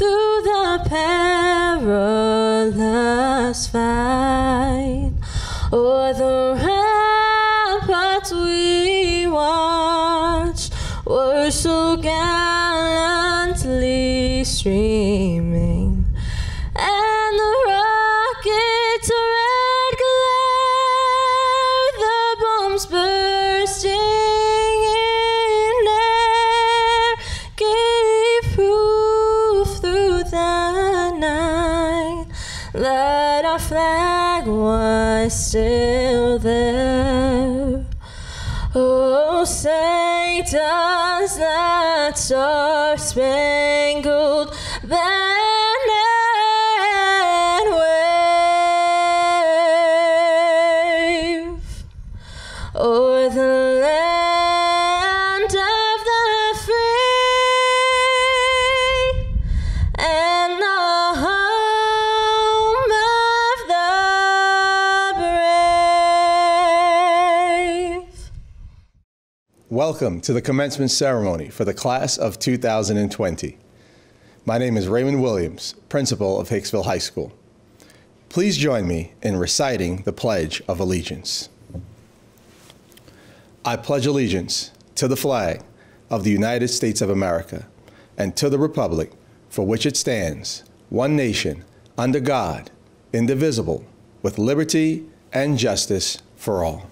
through the perilous fight o'er the ramparts we watched were so gallantly streaming still there. Oh, say does that star-spangled Welcome to the commencement ceremony for the class of 2020. My name is Raymond Williams, principal of Hicksville High School. Please join me in reciting the Pledge of Allegiance. I pledge allegiance to the flag of the United States of America and to the republic for which it stands, one nation, under God, indivisible, with liberty and justice for all.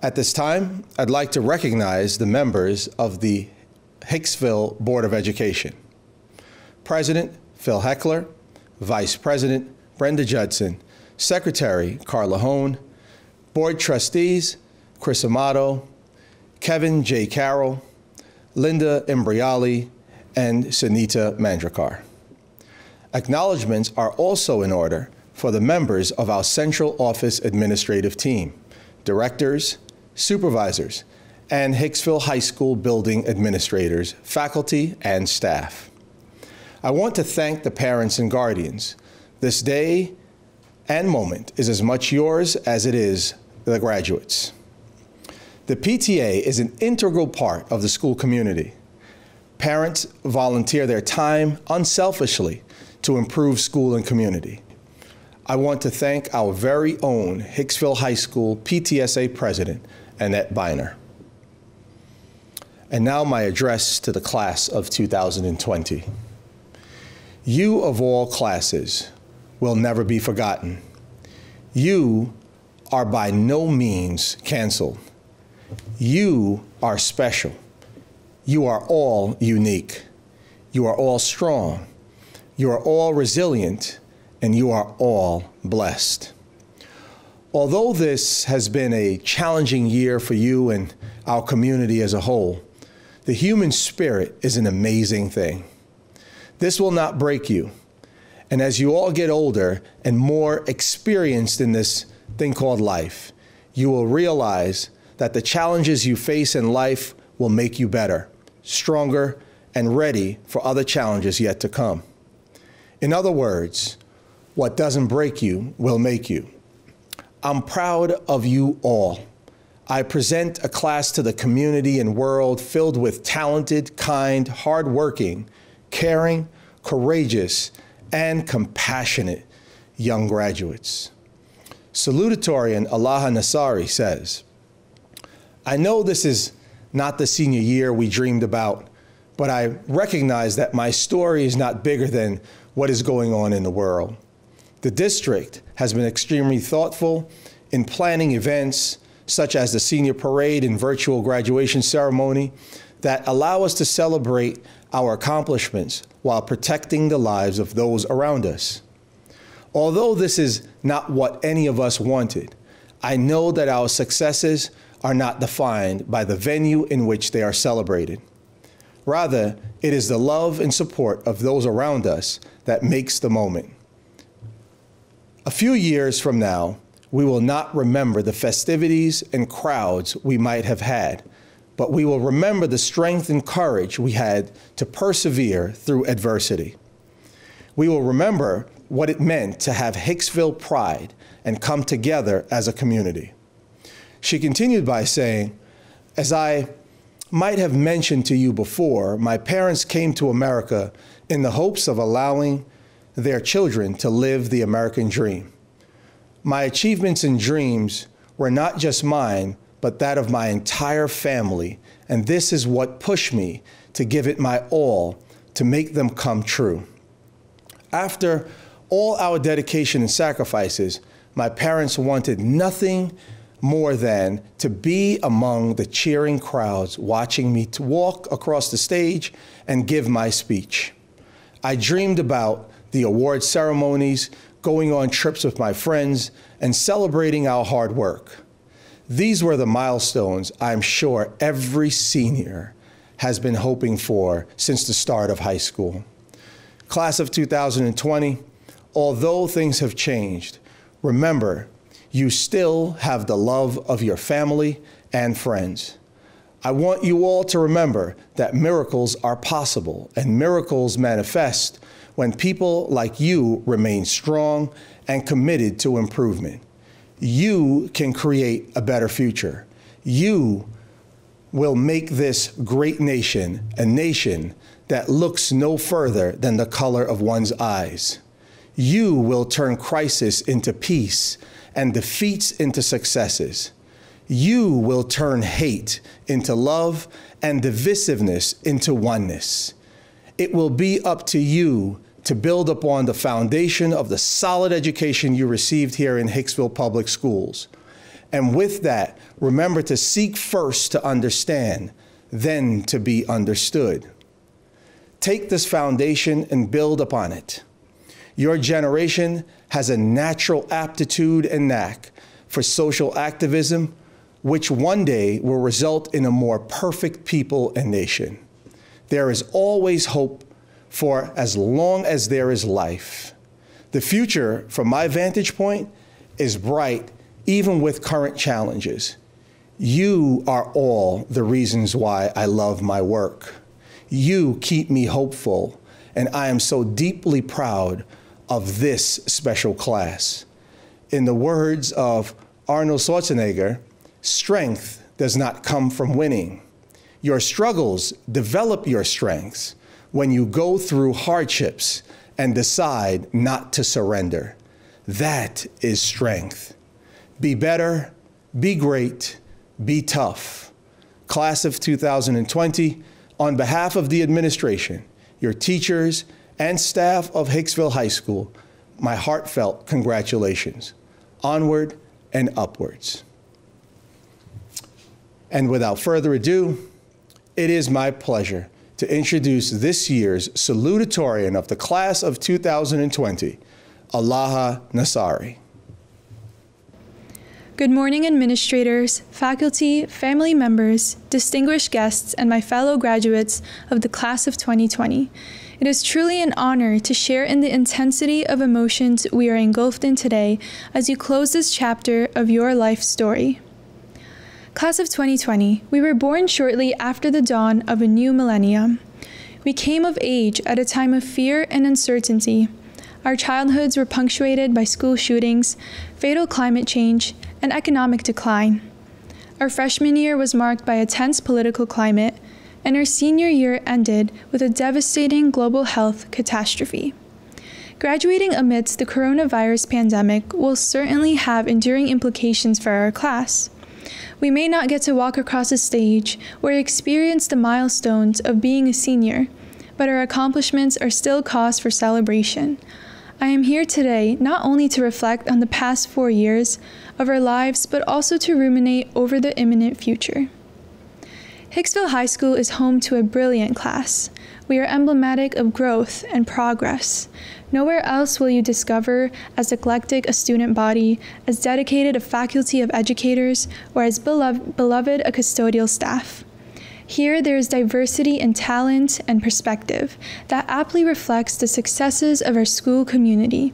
At this time, I'd like to recognize the members of the Hicksville Board of Education. President Phil Heckler, Vice President Brenda Judson, Secretary Carla Hone, Board Trustees Chris Amato, Kevin J. Carroll, Linda Imbriali, and Sunita Mandrakar. Acknowledgements are also in order for the members of our Central Office Administrative Team, directors, supervisors, and Hicksville High School building administrators, faculty, and staff. I want to thank the parents and guardians. This day and moment is as much yours as it is the graduates. The PTA is an integral part of the school community. Parents volunteer their time unselfishly to improve school and community. I want to thank our very own Hicksville High School PTSA President, Annette Biner. And now my address to the class of 2020. You of all classes will never be forgotten. You are by no means canceled. You are special. You are all unique. You are all strong. You are all resilient. And you are all blessed. Although this has been a challenging year for you and our community as a whole, the human spirit is an amazing thing. This will not break you. And as you all get older and more experienced in this thing called life, you will realize that the challenges you face in life will make you better, stronger, and ready for other challenges yet to come. In other words, what doesn't break you will make you. I'm proud of you all. I present a class to the community and world filled with talented, kind, hardworking, caring, courageous, and compassionate young graduates. Salutatorian Alaha Nasari says, I know this is not the senior year we dreamed about, but I recognize that my story is not bigger than what is going on in the world. The district has been extremely thoughtful in planning events such as the senior parade and virtual graduation ceremony that allow us to celebrate our accomplishments while protecting the lives of those around us. Although this is not what any of us wanted, I know that our successes are not defined by the venue in which they are celebrated. Rather, it is the love and support of those around us that makes the moment. A few years from now, we will not remember the festivities and crowds we might have had, but we will remember the strength and courage we had to persevere through adversity. We will remember what it meant to have Hicksville pride and come together as a community. She continued by saying, As I might have mentioned to you before, my parents came to America in the hopes of allowing their children to live the American dream. My achievements and dreams were not just mine, but that of my entire family, and this is what pushed me to give it my all to make them come true. After all our dedication and sacrifices, my parents wanted nothing more than to be among the cheering crowds watching me to walk across the stage and give my speech. I dreamed about the award ceremonies, going on trips with my friends, and celebrating our hard work. These were the milestones I'm sure every senior has been hoping for since the start of high school. Class of 2020, although things have changed, remember, you still have the love of your family and friends. I want you all to remember that miracles are possible and miracles manifest when people like you remain strong and committed to improvement. You can create a better future. You will make this great nation a nation that looks no further than the color of one's eyes. You will turn crisis into peace and defeats into successes. You will turn hate into love and divisiveness into oneness. It will be up to you to build upon the foundation of the solid education you received here in Hicksville Public Schools. And with that, remember to seek first to understand, then to be understood. Take this foundation and build upon it. Your generation has a natural aptitude and knack for social activism, which one day will result in a more perfect people and nation. There is always hope for as long as there is life. The future, from my vantage point, is bright even with current challenges. You are all the reasons why I love my work. You keep me hopeful, and I am so deeply proud of this special class. In the words of Arnold Schwarzenegger, strength does not come from winning. Your struggles develop your strengths when you go through hardships and decide not to surrender. That is strength. Be better, be great, be tough. Class of 2020, on behalf of the administration, your teachers, and staff of Hicksville High School, my heartfelt congratulations. Onward and upwards. And without further ado, it is my pleasure to introduce this year's salutatorian of the class of 2020, Alaha Nasari. Good morning, administrators, faculty, family members, distinguished guests, and my fellow graduates of the class of 2020. It is truly an honor to share in the intensity of emotions we are engulfed in today as you close this chapter of your life story. Class of 2020, we were born shortly after the dawn of a new millennium. We came of age at a time of fear and uncertainty. Our childhoods were punctuated by school shootings, fatal climate change, and economic decline. Our freshman year was marked by a tense political climate, and our senior year ended with a devastating global health catastrophe. Graduating amidst the coronavirus pandemic will certainly have enduring implications for our class. We may not get to walk across a stage or experience the milestones of being a senior, but our accomplishments are still cause for celebration. I am here today not only to reflect on the past four years of our lives, but also to ruminate over the imminent future. Hicksville High School is home to a brilliant class. We are emblematic of growth and progress. Nowhere else will you discover as eclectic a student body, as dedicated a faculty of educators, or as beloved, beloved a custodial staff. Here, there is diversity in talent and perspective that aptly reflects the successes of our school community.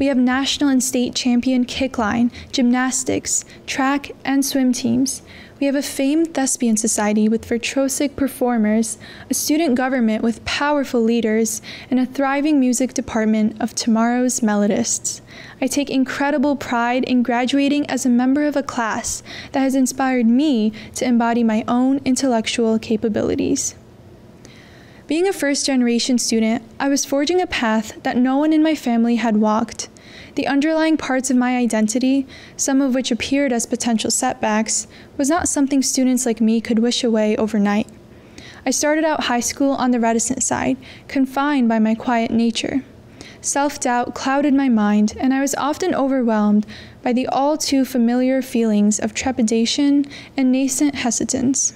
We have national and state champion kickline, gymnastics, track, and swim teams. We have a famed thespian society with virtuosic performers, a student government with powerful leaders, and a thriving music department of tomorrow's melodists. I take incredible pride in graduating as a member of a class that has inspired me to embody my own intellectual capabilities. Being a first generation student, I was forging a path that no one in my family had walked. The underlying parts of my identity, some of which appeared as potential setbacks, was not something students like me could wish away overnight. I started out high school on the reticent side, confined by my quiet nature. Self doubt clouded my mind, and I was often overwhelmed by the all too familiar feelings of trepidation and nascent hesitance.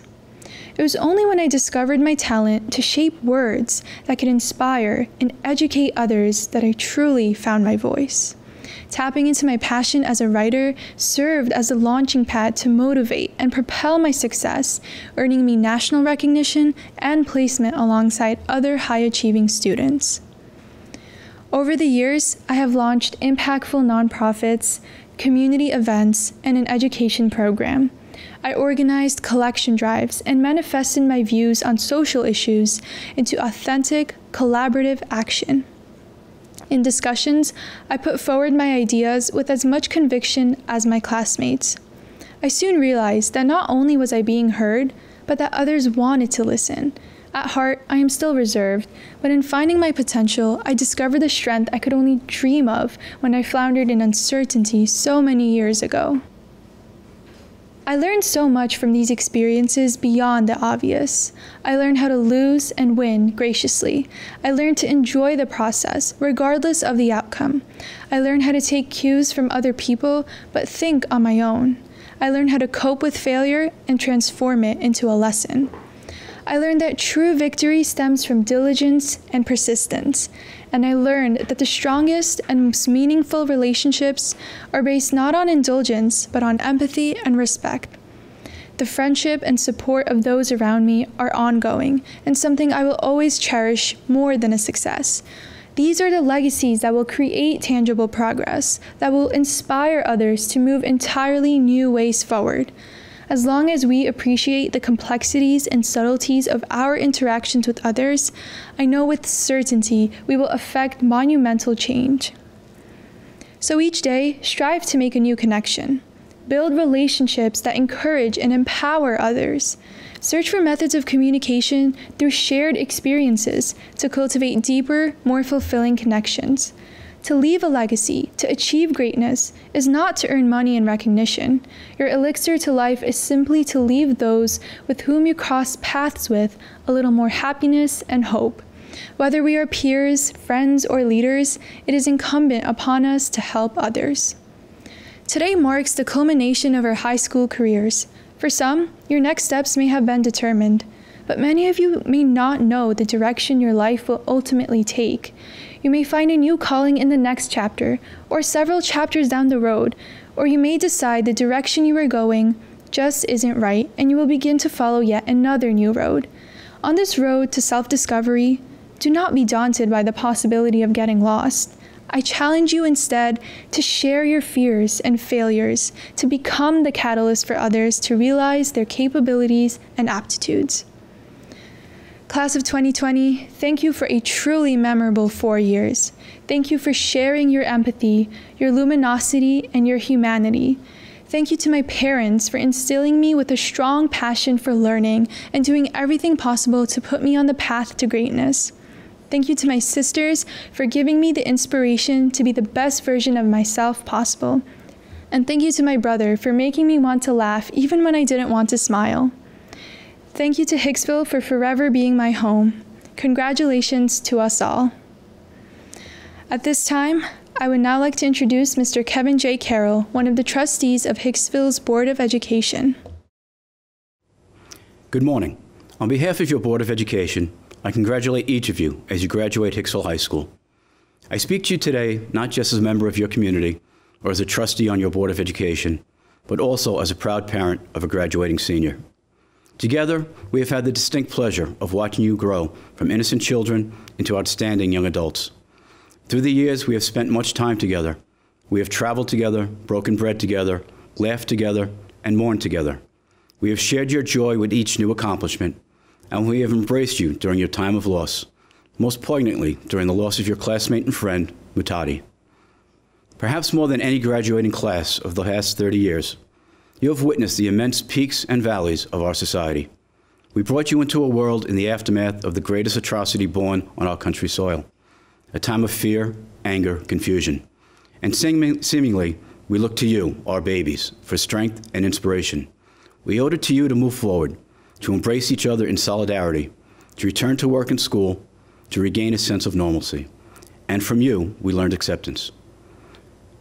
It was only when I discovered my talent to shape words that could inspire and educate others that I truly found my voice. Tapping into my passion as a writer served as a launching pad to motivate and propel my success, earning me national recognition and placement alongside other high achieving students. Over the years, I have launched impactful nonprofits, community events, and an education program. I organized collection drives and manifested my views on social issues into authentic, collaborative action. In discussions, I put forward my ideas with as much conviction as my classmates. I soon realized that not only was I being heard, but that others wanted to listen, at heart, I am still reserved, but in finding my potential, I discovered the strength I could only dream of when I floundered in uncertainty so many years ago. I learned so much from these experiences beyond the obvious. I learned how to lose and win graciously. I learned to enjoy the process, regardless of the outcome. I learned how to take cues from other people, but think on my own. I learned how to cope with failure and transform it into a lesson. I learned that true victory stems from diligence and persistence. And I learned that the strongest and most meaningful relationships are based not on indulgence, but on empathy and respect. The friendship and support of those around me are ongoing and something I will always cherish more than a success. These are the legacies that will create tangible progress, that will inspire others to move entirely new ways forward. As long as we appreciate the complexities and subtleties of our interactions with others, I know with certainty we will effect monumental change. So each day, strive to make a new connection. Build relationships that encourage and empower others. Search for methods of communication through shared experiences to cultivate deeper, more fulfilling connections. To leave a legacy, to achieve greatness, is not to earn money and recognition. Your elixir to life is simply to leave those with whom you cross paths with a little more happiness and hope. Whether we are peers, friends, or leaders, it is incumbent upon us to help others. Today marks the culmination of our high school careers. For some, your next steps may have been determined, but many of you may not know the direction your life will ultimately take. You may find a new calling in the next chapter, or several chapters down the road, or you may decide the direction you are going just isn't right, and you will begin to follow yet another new road. On this road to self discovery, do not be daunted by the possibility of getting lost. I challenge you instead to share your fears and failures, to become the catalyst for others to realize their capabilities and aptitudes. Class of 2020, thank you for a truly memorable four years. Thank you for sharing your empathy, your luminosity, and your humanity. Thank you to my parents for instilling me with a strong passion for learning and doing everything possible to put me on the path to greatness. Thank you to my sisters for giving me the inspiration to be the best version of myself possible. And thank you to my brother for making me want to laugh even when I didn't want to smile. Thank you to Hicksville for forever being my home. Congratulations to us all. At this time, I would now like to introduce Mr. Kevin J. Carroll, one of the trustees of Hicksville's Board of Education. Good morning. On behalf of your Board of Education, I congratulate each of you as you graduate Hicksville High School. I speak to you today not just as a member of your community or as a trustee on your Board of Education, but also as a proud parent of a graduating senior. Together, we have had the distinct pleasure of watching you grow from innocent children into outstanding young adults. Through the years, we have spent much time together. We have traveled together, broken bread together, laughed together, and mourned together. We have shared your joy with each new accomplishment, and we have embraced you during your time of loss, most poignantly during the loss of your classmate and friend, Mutati. Perhaps more than any graduating class of the past 30 years, you have witnessed the immense peaks and valleys of our society. We brought you into a world in the aftermath of the greatest atrocity born on our country's soil, a time of fear, anger, confusion. And seemingly, we look to you, our babies, for strength and inspiration. We owed it to you to move forward, to embrace each other in solidarity, to return to work and school, to regain a sense of normalcy. And from you, we learned acceptance.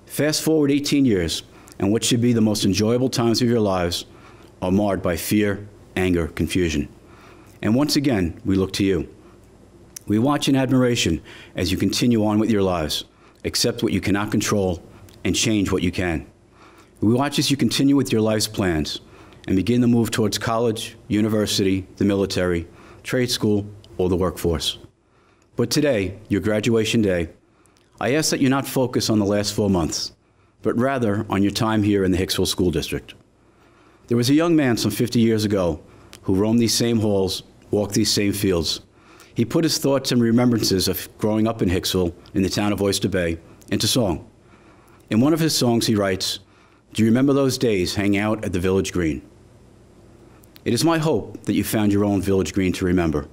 Fast forward 18 years, and what should be the most enjoyable times of your lives are marred by fear, anger, confusion. And once again, we look to you. We watch in admiration as you continue on with your lives, accept what you cannot control, and change what you can. We watch as you continue with your life's plans and begin the move towards college, university, the military, trade school, or the workforce. But today, your graduation day, I ask that you not focus on the last four months, but rather on your time here in the Hicksville School District. There was a young man some 50 years ago who roamed these same halls, walked these same fields. He put his thoughts and remembrances of growing up in Hicksville in the town of Oyster Bay into song. In one of his songs, he writes, Do you remember those days hanging out at the village green? It is my hope that you found your own village green to remember.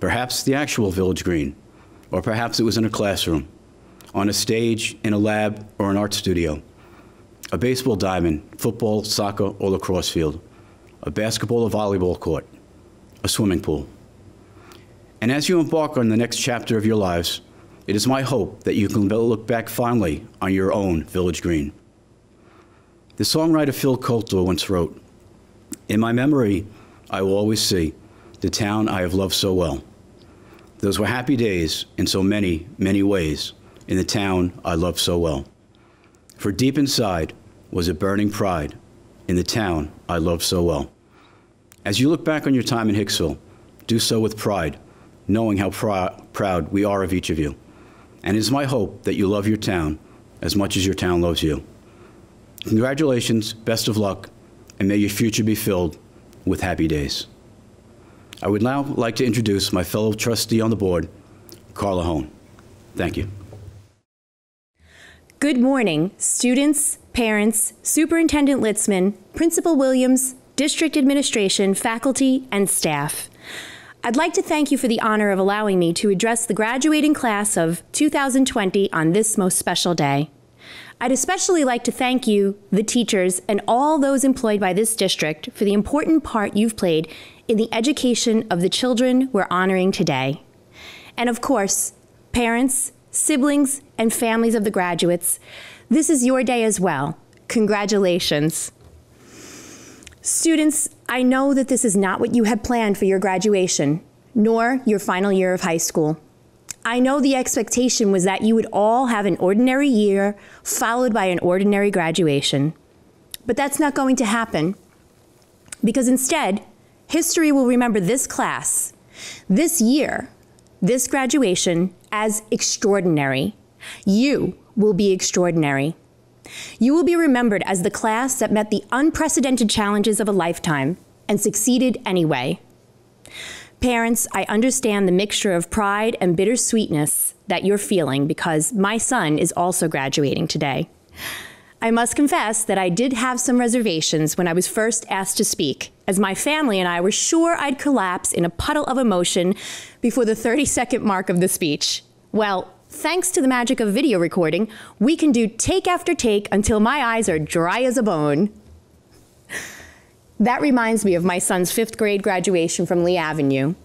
Perhaps the actual village green, or perhaps it was in a classroom on a stage, in a lab, or an art studio. A baseball diamond, football, soccer, or lacrosse field. A basketball or volleyball court. A swimming pool. And as you embark on the next chapter of your lives, it is my hope that you can look back fondly on your own village green. The songwriter Phil Coulter once wrote, In my memory, I will always see the town I have loved so well. Those were happy days in so many, many ways in the town I loved so well. For deep inside was a burning pride in the town I loved so well. As you look back on your time in Hicksville, do so with pride, knowing how pr- proud we are of each of you. And it is my hope that you love your town as much as your town loves you. Congratulations, best of luck, and may your future be filled with happy days. I would now like to introduce my fellow trustee on the board, Carla Hone. Thank you. Good morning, students, parents, Superintendent Litzman, Principal Williams, District Administration, faculty, and staff. I'd like to thank you for the honor of allowing me to address the graduating class of 2020 on this most special day. I'd especially like to thank you, the teachers, and all those employed by this district for the important part you've played in the education of the children we're honoring today. And of course, parents, siblings, and families of the graduates, this is your day as well. Congratulations. Students, I know that this is not what you had planned for your graduation, nor your final year of high school. I know the expectation was that you would all have an ordinary year followed by an ordinary graduation. But that's not going to happen. Because instead, history will remember this class, this year, this graduation as extraordinary. You will be extraordinary. You will be remembered as the class that met the unprecedented challenges of a lifetime and succeeded anyway. Parents, I understand the mixture of pride and bittersweetness that you're feeling because my son is also graduating today. I must confess that I did have some reservations when I was first asked to speak, as my family and I were sure I'd collapse in a puddle of emotion before the 30 second mark of the speech. Well, thanks to the magic of video recording, we can do take after take until my eyes are dry as a bone. That reminds me of my son's fifth grade graduation from Lee Avenue.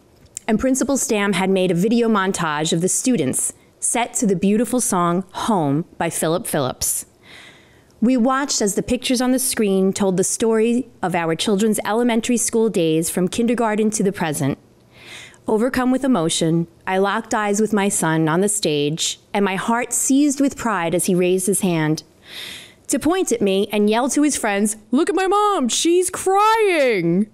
And Principal Stam had made a video montage of the students set to the beautiful song Home by Philip Phillips. We watched as the pictures on the screen told the story of our children's elementary school days from kindergarten to the present. Overcome with emotion, I locked eyes with my son on the stage, and my heart seized with pride as he raised his hand to point at me and yell to his friends, Look at my mom, she's crying!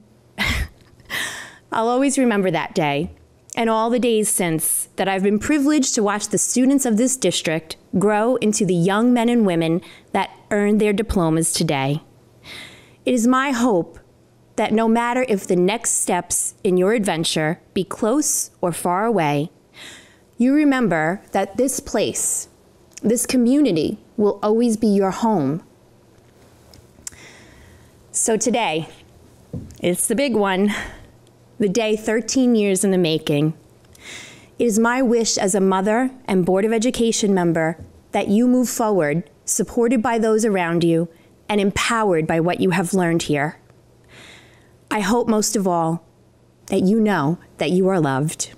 I'll always remember that day and all the days since that I've been privileged to watch the students of this district grow into the young men and women that earned their diplomas today. It is my hope that no matter if the next steps in your adventure be close or far away, you remember that this place, this community, will always be your home. So today, it's the big one, the day 13 years in the making. It is my wish as a mother and Board of Education member that you move forward, supported by those around you and empowered by what you have learned here. I hope most of all that you know that you are loved.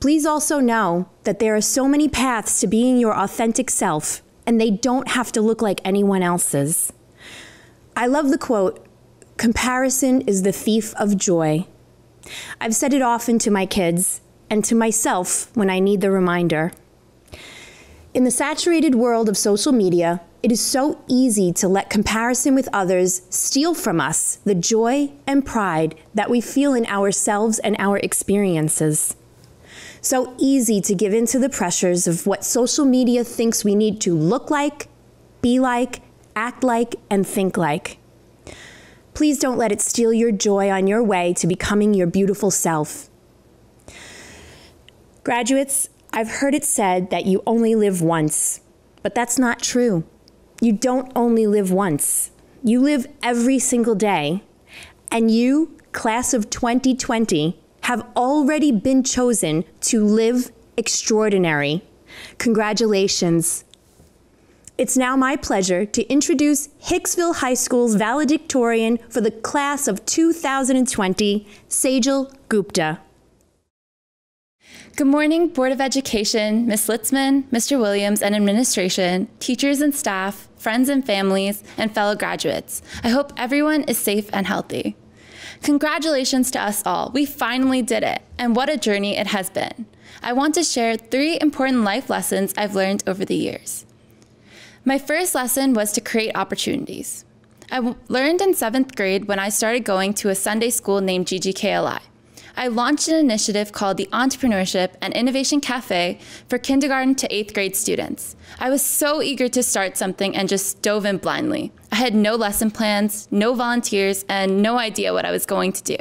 Please also know that there are so many paths to being your authentic self, and they don't have to look like anyone else's. I love the quote comparison is the thief of joy. I've said it often to my kids and to myself when I need the reminder. In the saturated world of social media, it is so easy to let comparison with others steal from us the joy and pride that we feel in ourselves and our experiences. So easy to give in to the pressures of what social media thinks we need to look like, be like, act like, and think like. Please don't let it steal your joy on your way to becoming your beautiful self. Graduates, I've heard it said that you only live once, but that's not true. You don't only live once, you live every single day. And you, class of 2020, have already been chosen to live extraordinary. Congratulations. It's now my pleasure to introduce Hicksville High School's valedictorian for the class of 2020, Sejal Gupta. Good morning, Board of Education, Ms. Litzman, Mr. Williams, and administration, teachers and staff, friends and families, and fellow graduates. I hope everyone is safe and healthy. Congratulations to us all. We finally did it, and what a journey it has been. I want to share three important life lessons I've learned over the years. My first lesson was to create opportunities. I learned in seventh grade when I started going to a Sunday school named GGKLI. I launched an initiative called the Entrepreneurship and Innovation Cafe for kindergarten to eighth grade students. I was so eager to start something and just dove in blindly. I had no lesson plans, no volunteers, and no idea what I was going to do.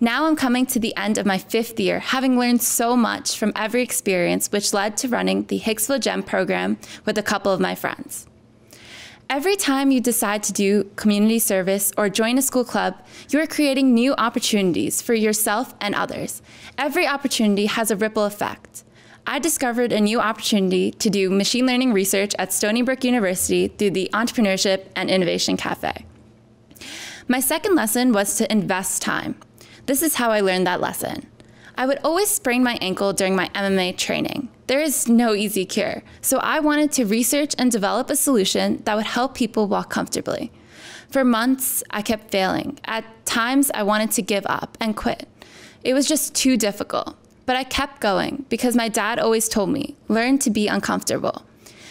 Now I'm coming to the end of my fifth year, having learned so much from every experience, which led to running the Hicksville GEM program with a couple of my friends. Every time you decide to do community service or join a school club, you are creating new opportunities for yourself and others. Every opportunity has a ripple effect. I discovered a new opportunity to do machine learning research at Stony Brook University through the Entrepreneurship and Innovation Cafe. My second lesson was to invest time. This is how I learned that lesson. I would always sprain my ankle during my MMA training. There is no easy cure, so I wanted to research and develop a solution that would help people walk comfortably. For months, I kept failing. At times, I wanted to give up and quit. It was just too difficult. But I kept going because my dad always told me learn to be uncomfortable.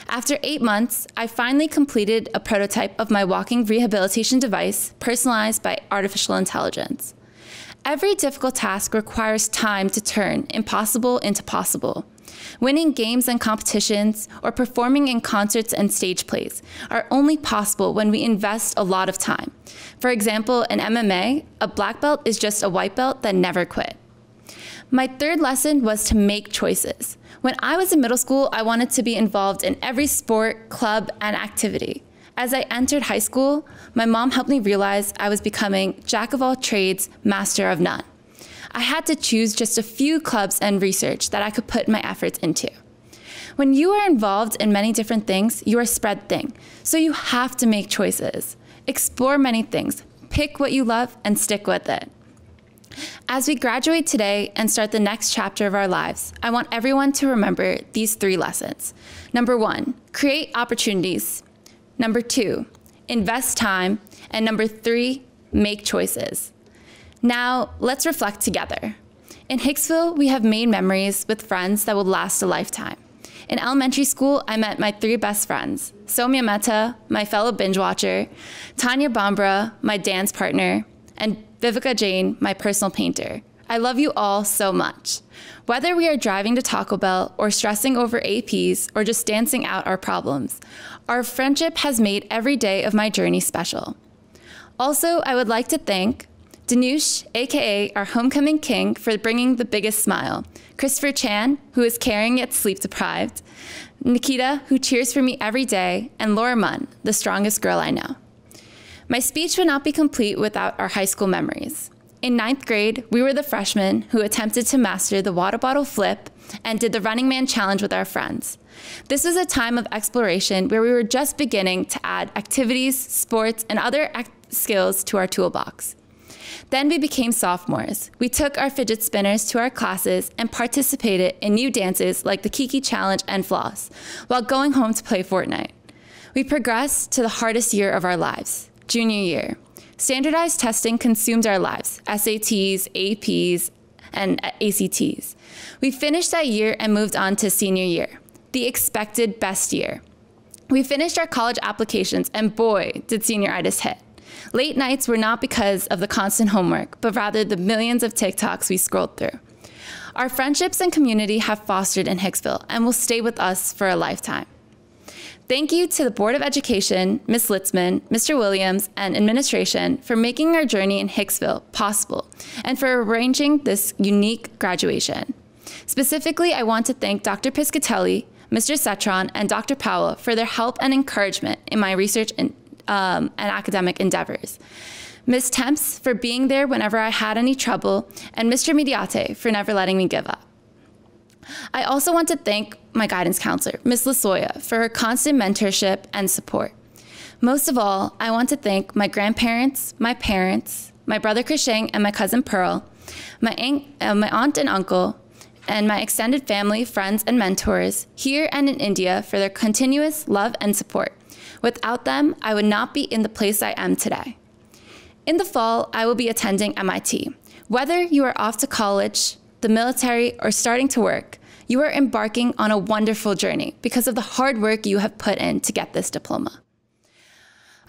After eight months, I finally completed a prototype of my walking rehabilitation device personalized by artificial intelligence. Every difficult task requires time to turn impossible into possible. Winning games and competitions or performing in concerts and stage plays are only possible when we invest a lot of time. For example, in MMA, a black belt is just a white belt that never quit. My third lesson was to make choices. When I was in middle school, I wanted to be involved in every sport, club, and activity. As I entered high school, my mom helped me realize I was becoming jack of all trades, master of none. I had to choose just a few clubs and research that I could put my efforts into. When you are involved in many different things, you are spread thin, so you have to make choices. Explore many things, pick what you love, and stick with it. As we graduate today and start the next chapter of our lives, I want everyone to remember these three lessons. Number one, create opportunities. Number two, invest time. And number three, make choices. Now, let's reflect together. In Hicksville, we have made memories with friends that will last a lifetime. In elementary school, I met my three best friends Somya Mehta, my fellow binge watcher, Tanya Bambra, my dance partner, and Vivica Jane, my personal painter. I love you all so much. Whether we are driving to Taco Bell or stressing over APs or just dancing out our problems, our friendship has made every day of my journey special. Also, I would like to thank Danush, aka our homecoming king, for bringing the biggest smile, Christopher Chan, who is caring yet sleep deprived, Nikita, who cheers for me every day, and Laura Munn, the strongest girl I know. My speech would not be complete without our high school memories. In ninth grade, we were the freshmen who attempted to master the water bottle flip and did the Running Man challenge with our friends. This was a time of exploration where we were just beginning to add activities, sports, and other skills to our toolbox. Then we became sophomores. We took our fidget spinners to our classes and participated in new dances like the Kiki Challenge and Floss, while going home to play Fortnite. We progressed to the hardest year of our lives, junior year. Standardized testing consumed our lives SATs, APs, and ACTs. We finished that year and moved on to senior year, the expected best year. We finished our college applications, and boy, did senioritis hit. Late nights were not because of the constant homework, but rather the millions of TikToks we scrolled through. Our friendships and community have fostered in Hicksville and will stay with us for a lifetime. Thank you to the Board of Education, Ms. Litzman, Mr. Williams, and administration for making our journey in Hicksville possible and for arranging this unique graduation. Specifically, I want to thank Dr. Piscatelli, Mr. Cetron, and Dr. Powell for their help and encouragement in my research and, um, and academic endeavors. Ms. Temps for being there whenever I had any trouble, and Mr. Mediate for never letting me give up. I also want to thank my guidance counselor, Ms. Lasoya, for her constant mentorship and support. Most of all, I want to thank my grandparents, my parents, my brother Krishang and my cousin Pearl, my aunt, uh, my aunt and uncle, and my extended family, friends, and mentors here and in India for their continuous love and support. Without them, I would not be in the place I am today. In the fall, I will be attending MIT. Whether you are off to college, the military, or starting to work, you are embarking on a wonderful journey because of the hard work you have put in to get this diploma.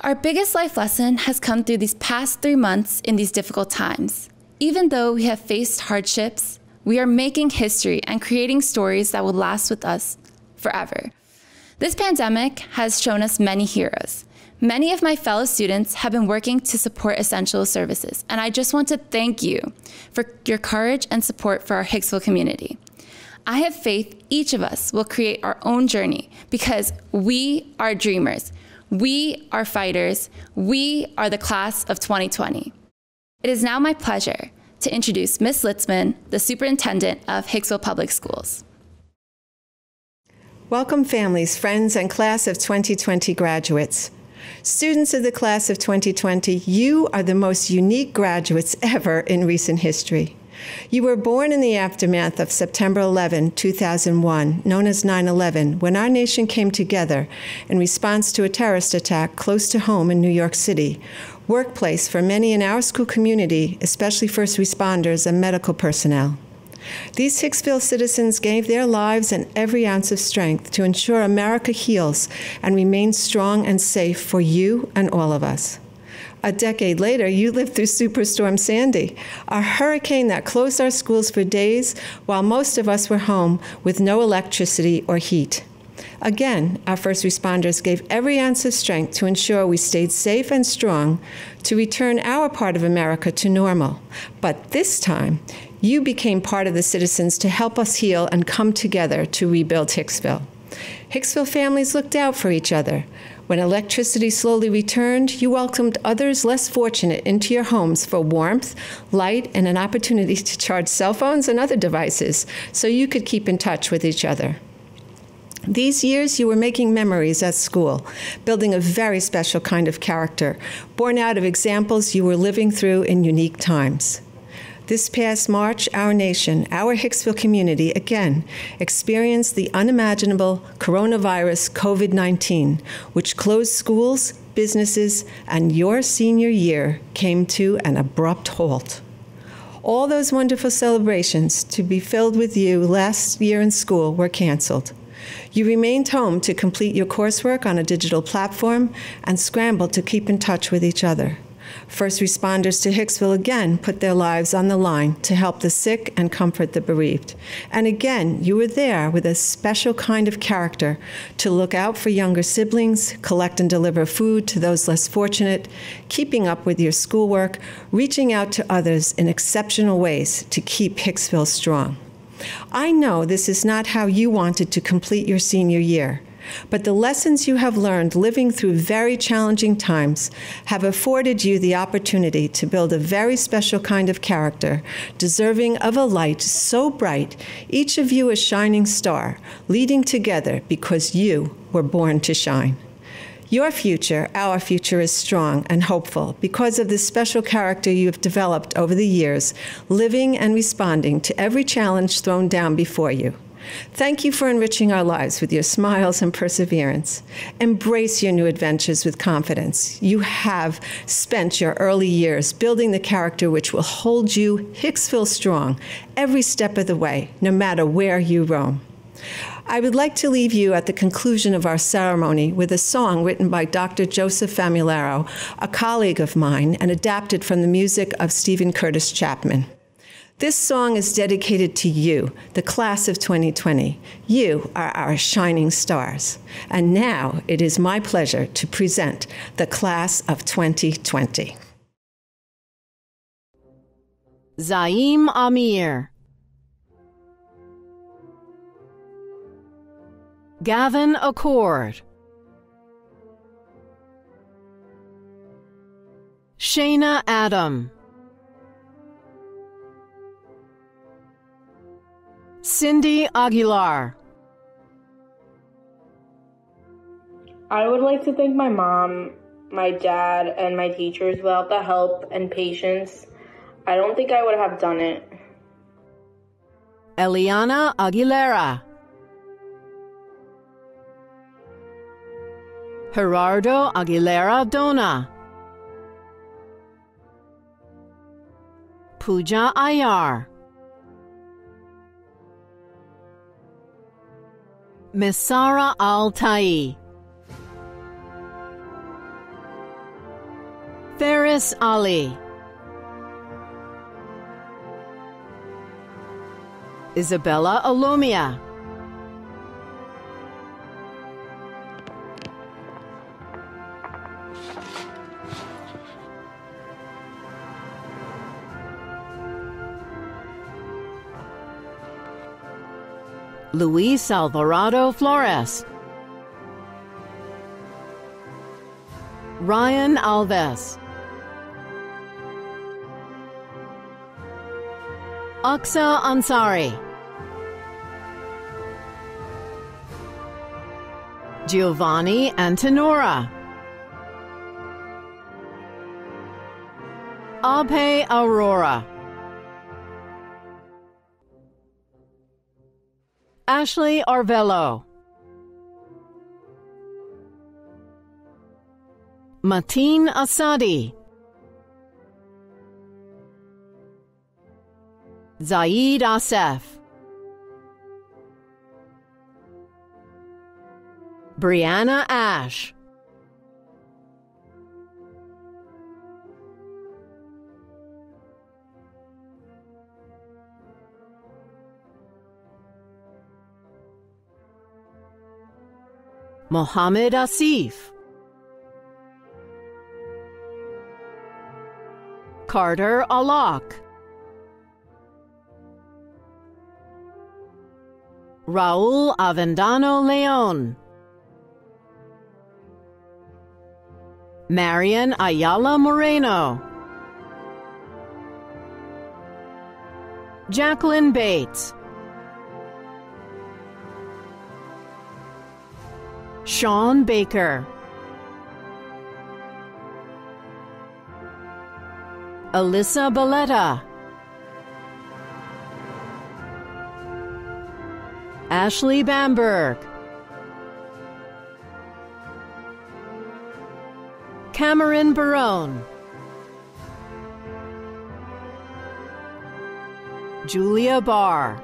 Our biggest life lesson has come through these past three months in these difficult times. Even though we have faced hardships, we are making history and creating stories that will last with us forever. This pandemic has shown us many heroes. Many of my fellow students have been working to support essential services, and I just want to thank you for your courage and support for our Hicksville community. I have faith each of us will create our own journey because we are dreamers. We are fighters. We are the class of 2020. It is now my pleasure to introduce Ms. Litzman, the superintendent of Hicksville Public Schools. Welcome, families, friends, and class of 2020 graduates. Students of the class of 2020, you are the most unique graduates ever in recent history. You were born in the aftermath of September 11, 2001, known as 9 11, when our nation came together in response to a terrorist attack close to home in New York City, workplace for many in our school community, especially first responders and medical personnel. These Hicksville citizens gave their lives and every ounce of strength to ensure America heals and remains strong and safe for you and all of us. A decade later, you lived through Superstorm Sandy, a hurricane that closed our schools for days while most of us were home with no electricity or heat. Again, our first responders gave every ounce of strength to ensure we stayed safe and strong to return our part of America to normal. But this time, you became part of the citizens to help us heal and come together to rebuild Hicksville. Hicksville families looked out for each other. When electricity slowly returned, you welcomed others less fortunate into your homes for warmth, light, and an opportunity to charge cell phones and other devices so you could keep in touch with each other. These years, you were making memories at school, building a very special kind of character, born out of examples you were living through in unique times. This past March, our nation, our Hicksville community, again experienced the unimaginable coronavirus COVID 19, which closed schools, businesses, and your senior year came to an abrupt halt. All those wonderful celebrations to be filled with you last year in school were canceled. You remained home to complete your coursework on a digital platform and scrambled to keep in touch with each other. First responders to Hicksville again put their lives on the line to help the sick and comfort the bereaved. And again, you were there with a special kind of character to look out for younger siblings, collect and deliver food to those less fortunate, keeping up with your schoolwork, reaching out to others in exceptional ways to keep Hicksville strong. I know this is not how you wanted to complete your senior year. But the lessons you have learned living through very challenging times have afforded you the opportunity to build a very special kind of character, deserving of a light so bright, each of you a shining star, leading together because you were born to shine. Your future, our future, is strong and hopeful because of the special character you have developed over the years, living and responding to every challenge thrown down before you. Thank you for enriching our lives with your smiles and perseverance. Embrace your new adventures with confidence. You have spent your early years building the character which will hold you Hicksville strong every step of the way, no matter where you roam. I would like to leave you at the conclusion of our ceremony with a song written by Dr. Joseph Famularo, a colleague of mine, and adapted from the music of Steven Curtis Chapman. This song is dedicated to you, the class of 2020. You are our shining stars. And now it is my pleasure to present the class of 2020. Zaim Amir. Gavin Accord. Shayna Adam. Cindy Aguilar. I would like to thank my mom, my dad, and my teachers. Without the help and patience, I don't think I would have done it. Eliana Aguilera. Gerardo Aguilera Dona. Pooja Ayar. Miss Sara Al Tai. Ferris Ali. Isabella Alomia. Luis Alvarado Flores. Ryan Alves. Aksa Ansari. Giovanni Antonora. Abe Aurora. Ashley Arvello. Mateen Asadi. Zaid Asef. Brianna Ash. Mohammed Asif. Carter Alak. Raul Avendano Leon. Marian Ayala Moreno. Jacqueline Bates. Sean Baker. Alyssa Balletta. Ashley Bamberg. Cameron Barone. Julia Barr.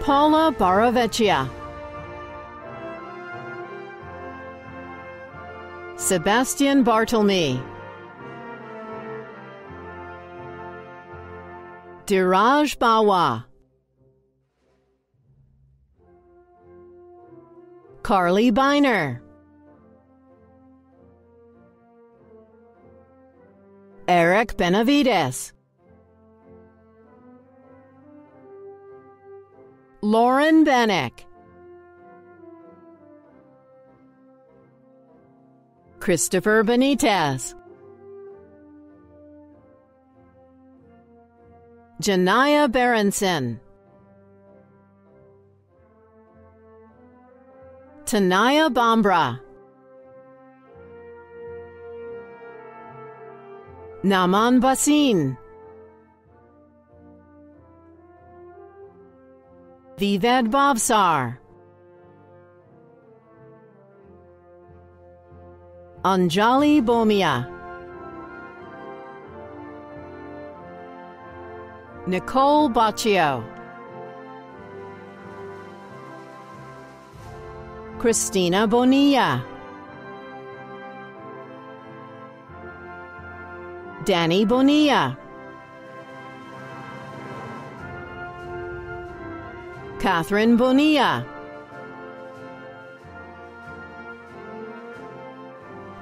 Paula Baravecchia. Sebastian Bartlemy. Diraj Bawa. Carly Biner. Eric Benavides. Lauren Bennick. Christopher Benitez. Janaya Berenson. Tanaya Bambra. Naman Basin. Vivad Bhavsar. Anjali Bomia. Nicole Baccio. Christina Bonilla. Danny Bonilla. Catherine Bonilla.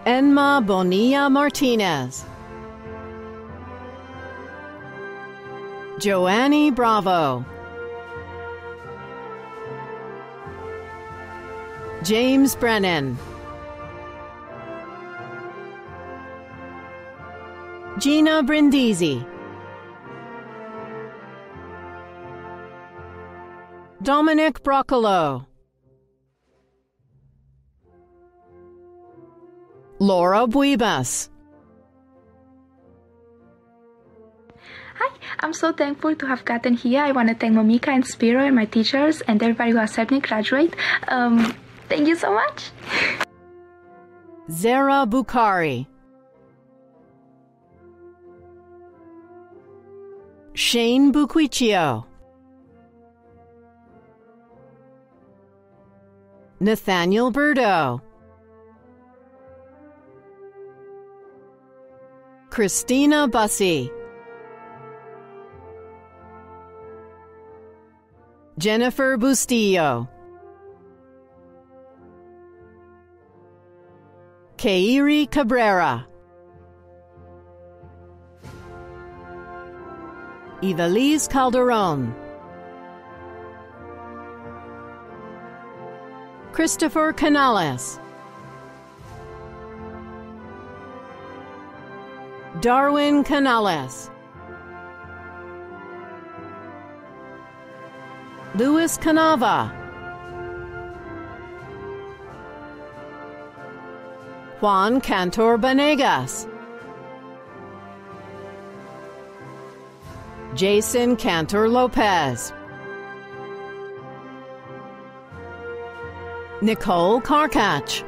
Enma Bonilla Martinez. Joannie Bravo. James Brennan. Gina Brindisi. Dominic Broccolo. Laura Buibas. Hi, I'm so thankful to have gotten here. I want to thank Momika and Spiro and my teachers and everybody who has helped me graduate. Um, thank you so much. Zara Bukhari. Shane Buquicio. Nathaniel Burdo. Christina Bussey. Jennifer Bustillo. Kairi Cabrera. Ivelise Calderon. Christopher Canales. Darwin Canales. Luis Canava. Juan Cantor Banegas. Jason Cantor Lopez. Nicole Carcatch.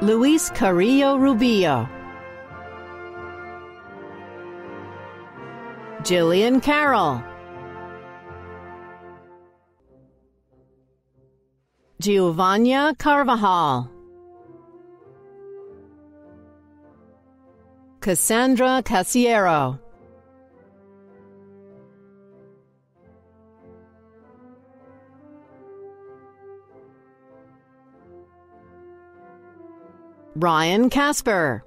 Luis Carrillo Rubio. Jillian Carroll. Giovanna Carvajal. Cassandra Casiero. Ryan Casper.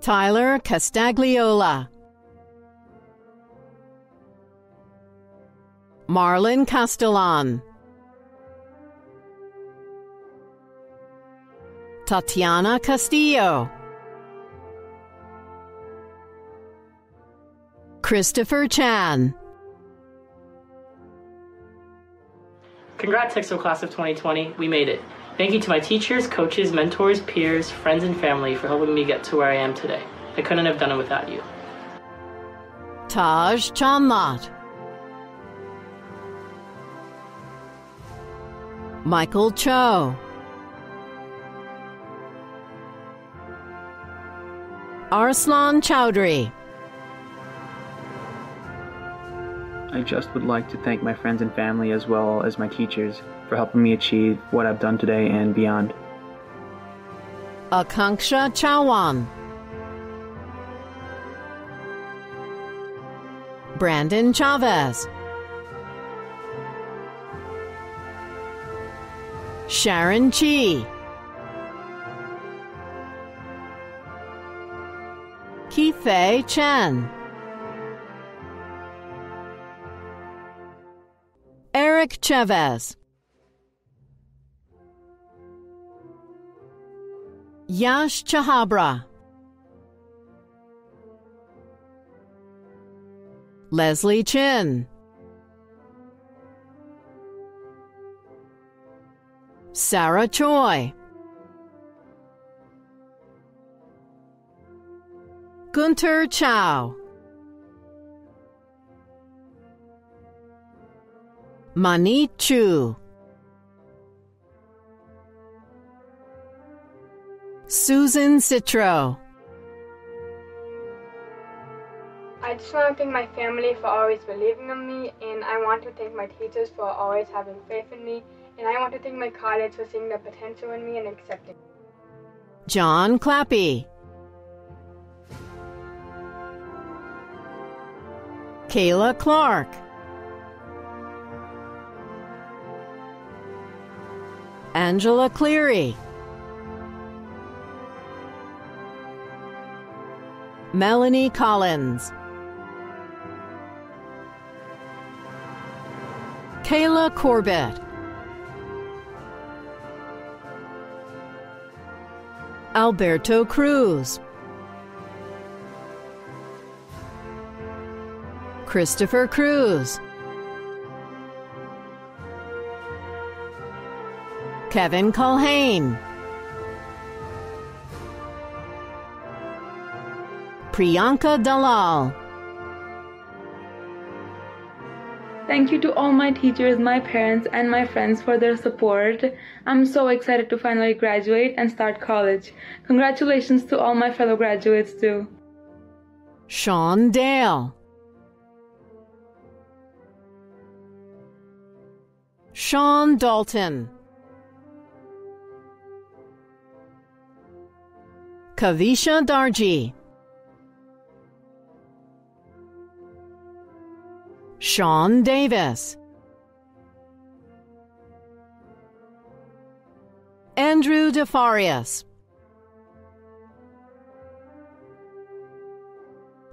Tyler Castagliola. Marlon Castellan. Tatiana Castillo. Christopher Chan. Congrats, EXO Class of 2020. We made it. Thank you to my teachers, coaches, mentors, peers, friends, and family for helping me get to where I am today. I couldn't have done it without you. Taj Chanlat. Michael Cho. Arslan Chowdhury. I just would like to thank my friends and family as well as my teachers for helping me achieve what I've done today and beyond. Akanksha Chawan. Brandon Chavez. Sharon Chi. Kifei Chen. Eric Chavez. Yash Chahabra. Leslie Chin. Sarah Choi. Gunter Chow. Mani Chu. Susan Citro. I just want to thank my family for always believing in me, and I want to thank my teachers for always having faith in me, and I want to thank my college for seeing the potential in me and accepting me. John Clappy. Kayla Clark. Angela Cleary. Melanie Collins. Kayla Corbett. Alberto Cruz. Christopher Cruz. Kevin Culhane. Priyanka Dalal. Thank you to all my teachers, my parents, and my friends for their support. I'm so excited to finally graduate and start college. Congratulations to all my fellow graduates, too. Sean Dale. Sean Dalton. Kavisha Darji. Sean Davis. Andrew DeFarias.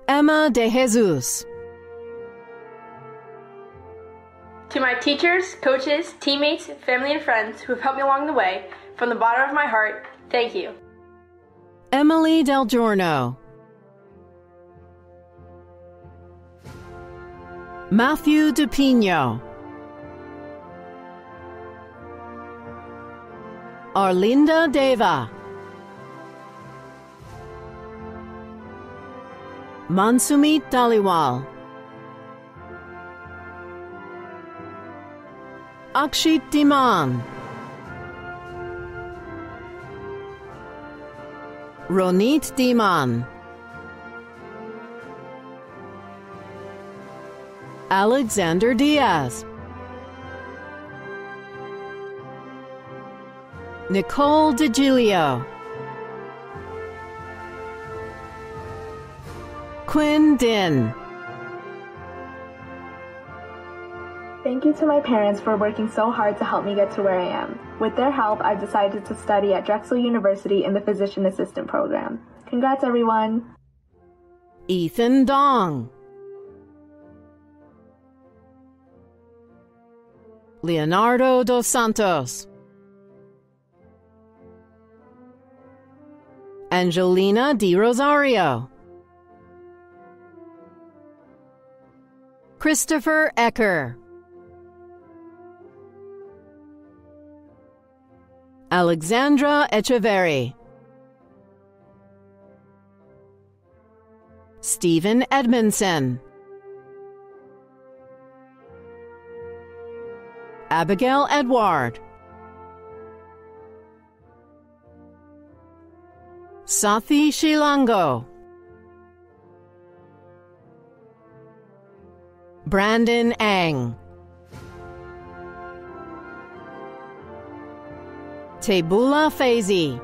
Emma De Jesus. To my teachers, coaches, teammates, family, and friends who have helped me along the way, from the bottom of my heart, thank you. Emily Del Giorno. Matthew DePino. Arlinda Deva. Mansumi Daliwal. Akshit Diman. Ronit Diman. Alexander Diaz. Nicole DeGilio. Quinn Din. Thank you to my parents for working so hard to help me get to where I am. With their help, I've decided to study at Drexel University in the Physician Assistant Program. Congrats, everyone! Ethan Dong. Leonardo dos Santos. Angelina Di Rosario. Christopher Ecker. Alexandra Echeverry. Stephen Edmondson. Abigail Edward. Sathi Shilango. Brandon Ang. Tebula Fazi.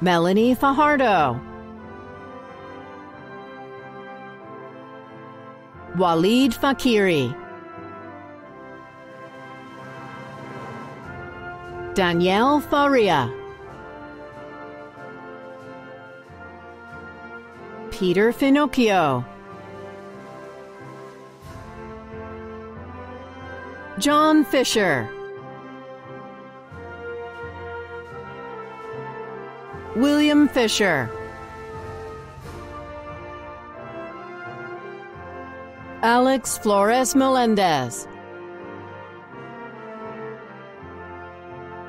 Melanie Fajardo. Walid Fakiri. Danielle Faria. Peter Finocchio. John Fisher. William Fisher. Alex Flores Melendez.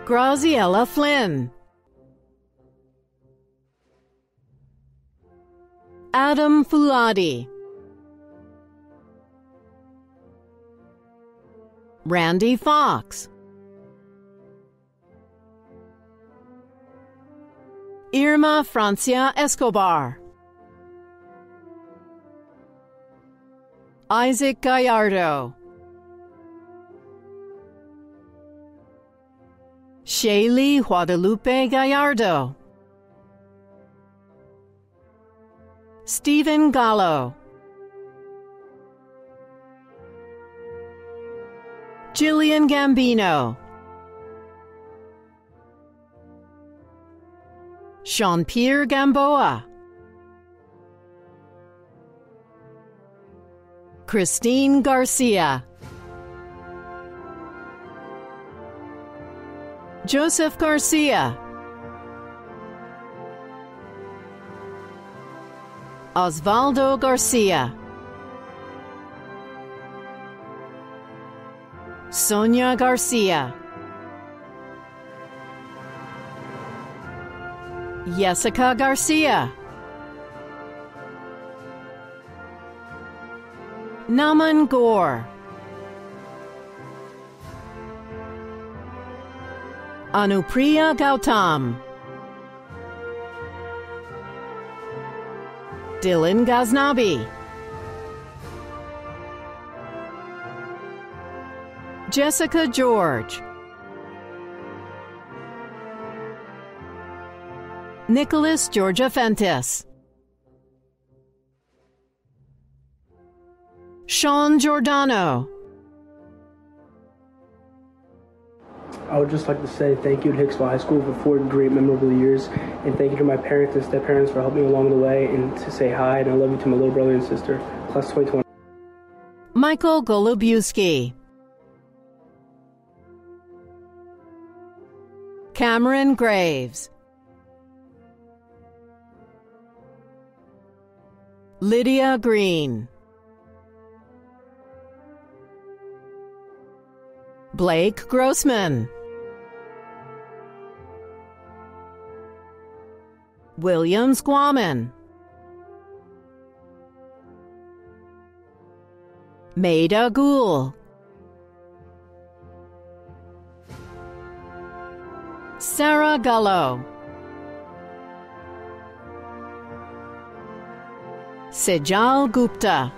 Graziella Flynn. Adam Fuladi. Randy Fox. Irma Francia Escobar. Isaac Gallardo. Shaylee Guadalupe Gallardo. Stephen Gallo. Jillian Gambino. Jean Pierre Gamboa. Christine Garcia. Joseph Garcia. Osvaldo Garcia. Sonia Garcia. Jessica Garcia. Naman Gore. Anupriya Gautam. Dylan Ghaznabi. Jessica George. Nicholas Georgia Fentis. Sean Giordano. I would just like to say thank you to Hicksville High School for four great, memorable years, and thank you to my parents and step parents for helping me along the way, and to say hi and I love you to my little brother and sister, class 2020. Michael Golubiewski. Cameron Graves. Lydia Green. Blake Grossman. William Squamman. Maida Ghoul. Sarah Gallo. Sejal Gupta.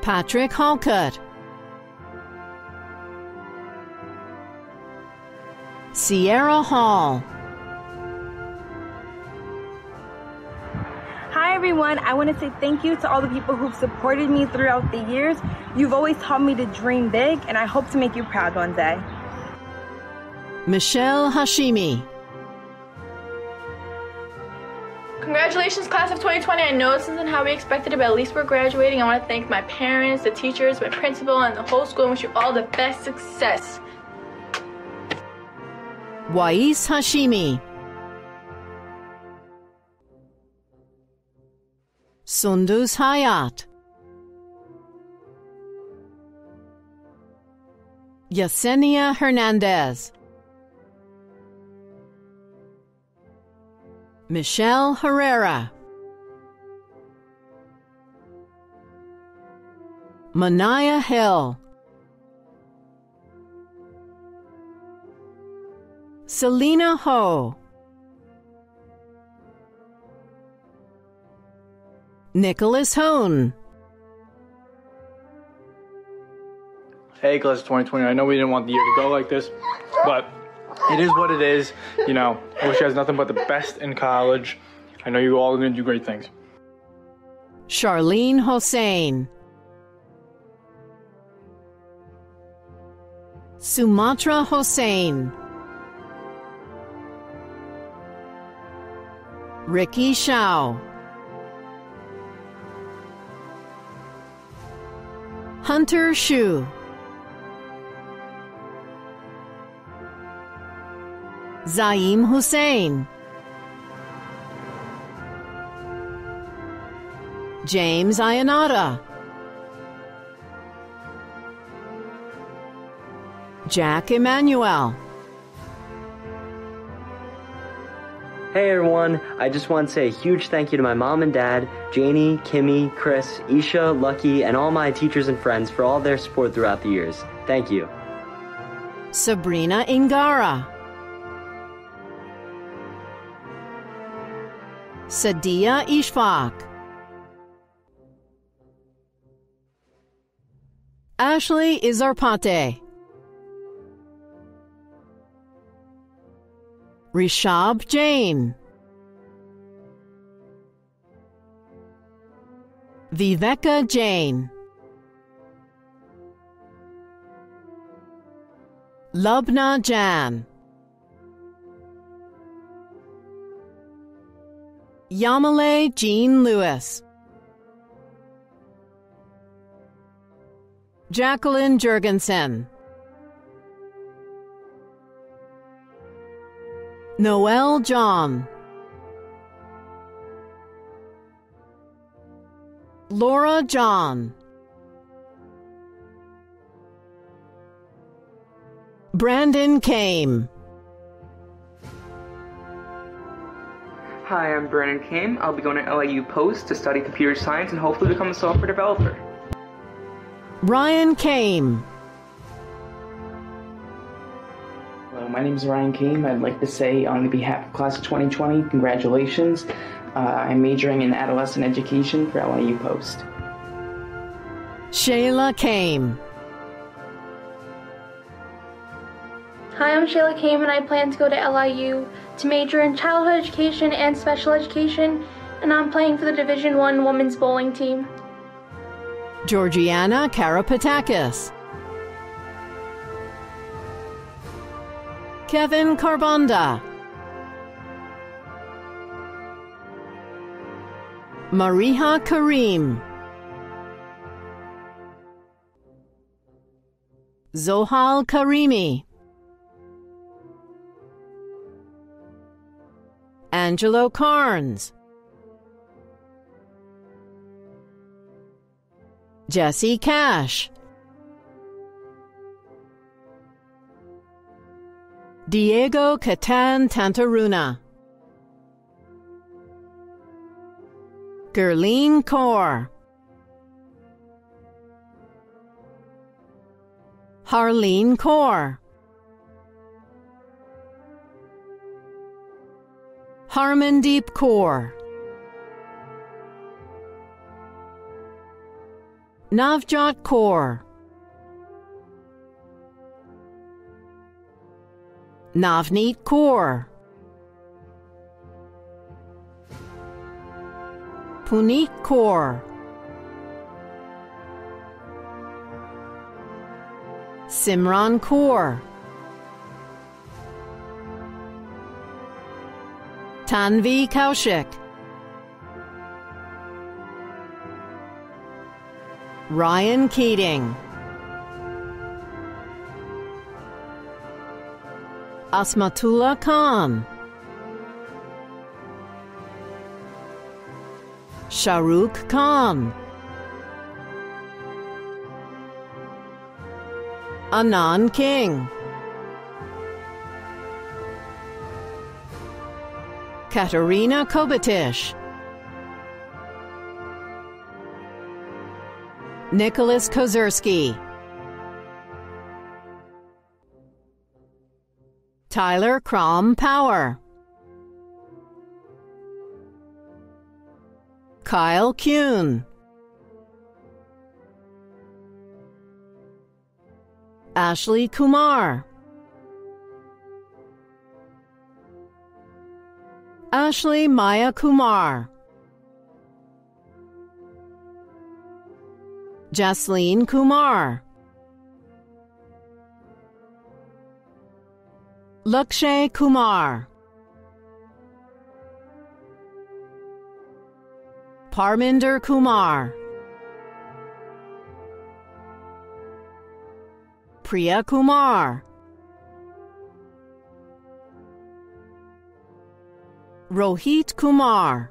Patrick Halcutt. Sierra Hall. Everyone. I want to say thank you to all the people who've supported me throughout the years. You've always taught me to dream big, and I hope to make you proud one day. Michelle Hashimi. Congratulations, class of 2020. I know this isn't how we expected it, but at least we're graduating. I want to thank my parents, the teachers, my principal, and the whole school and wish you all the best success. Wais Hashimi. Sundus Hayat. Yesenia Hernandez. Michelle Herrera. Manaya Hill. Selena Ho. Nicholas Hone. Hey, class of 2020. I know we didn't want the year to go like this, but it is what it is. You know, I wish you guys nothing but the best in college. I know you all are going to do great things. Charlene Hossein. Sumatra Hossein. Ricky Shao. Hunter Shu. Zaim Hussein. James Ayanada. Jack Emmanuel. Hey everyone, I just want to say a huge thank you to my mom and dad, Janie, Kimmy, Chris, Isha, Lucky, and all my teachers and friends for all their support throughout the years. Thank you. Sabrina Ingara. Sadia Ishfaq. Ashley Izarpate. Rishab Jain. Viveka Jain. Lubna Jan. Yamale Jean Lewis. Jacqueline Jurgensen. Noel John. Laura John. Brandon Kame. Hi, I'm Brandon Kame. I'll be going to LIU Post to study computer science and hopefully become a software developer. Ryan Kame. Hello, my name is Ryan Kame. I'd like to say, on behalf of Class of 2020, congratulations. Uh, I'm majoring in adolescent education for LIU Post. Shayla Kame. Hi, I'm Shayla Kame, and I plan to go to LIU to major in childhood education and special education, and I'm playing for the Division One women's bowling team. Georgiana Karapatakis. Kevin Carbonda. Mariha Karim. Zohal Karimi. Angelo Carnes. Jesse Cash. Diego Catan Tantaruna. Gerline Kaur. Harleen Kaur. Harmandeep Kaur. Navjot Kaur. Navneet Kaur. Puneet Kaur. Simran Kaur. Tanvi Kaushik. Ryan Keating. Asmatullah Khan. Shahrukh Khan. Anand King. Katerina Kobatish. Nicholas Kozerski. Tyler Crom Power. Kyle Kuhn. Ashley Kumar. Ashley Maya Kumar. Jasleen Kumar. Lakshay Kumar. Parminder Kumar. Priya Kumar. Rohit Kumar.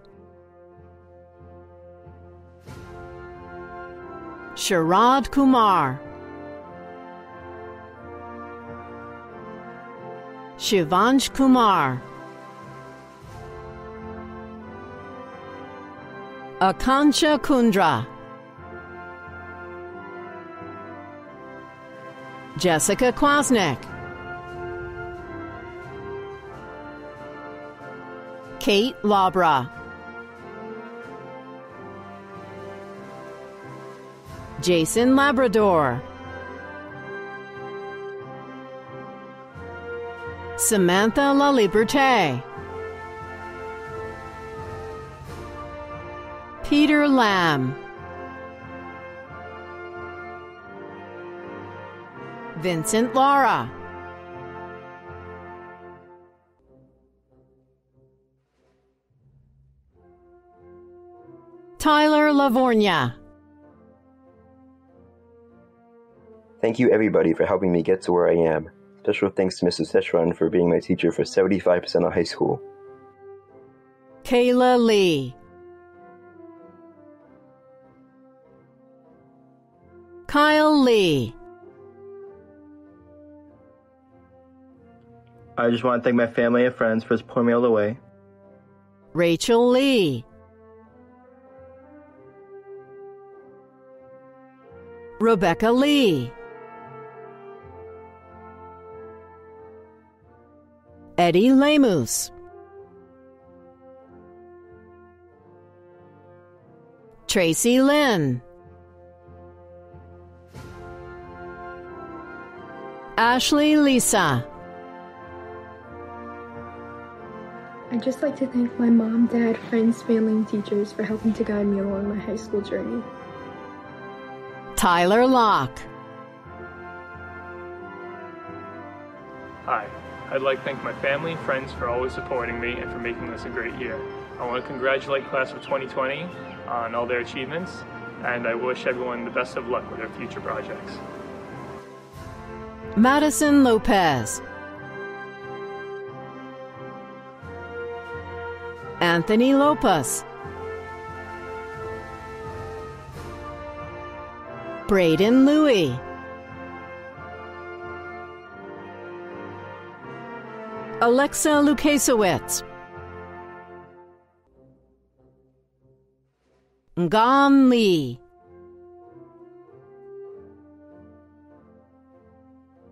Sharad Kumar. Shivansh Kumar. Akansha Kundra. Jessica Kwasnick. Kate Labra. Jason Labrador. Samantha La Liberté. Peter Lamb. Vincent Lara. Tyler Lavornia. Thank you, everybody, for helping me get to where I am. Special thanks to Mrs. Sechron for being my teacher for 75% of high school. Kayla Lee. Kyle Lee. I just want to thank my family and friends for supporting me all the way. Rachel Lee. Rebecca Lee. Eddie Lemus. Tracy Lynn. Ashley Lisa. I'd just like to thank my mom, dad, friends, family, and teachers for helping to guide me along my high school journey. Tyler Locke. Hi. I'd like to thank my family and friends for always supporting me and for making this a great year. I want to congratulate Class of 2020 on all their achievements, and I wish everyone the best of luck with their future projects. Madison Lopez. Anthony Lopez. Braden Louie. Alexa Lukasiewicz. Ngam Lee.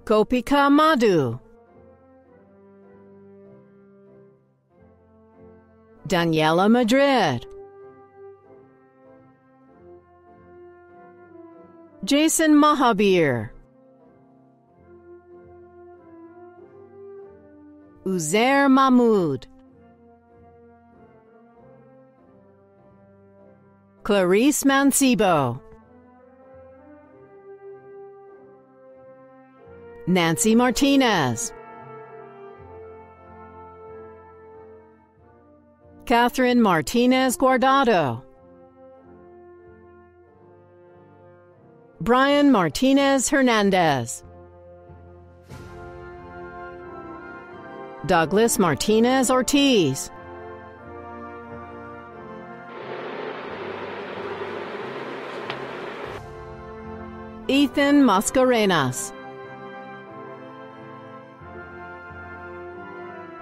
Kopika Madhu. Daniela Madrid. Jason Mahabir. Uzair Mahmoud. Clarice Mancebo. Nancy Martinez. Catherine Martinez Guardado. Brian Martinez Hernandez. Douglas Martinez Ortiz. Ethan Mascarenas.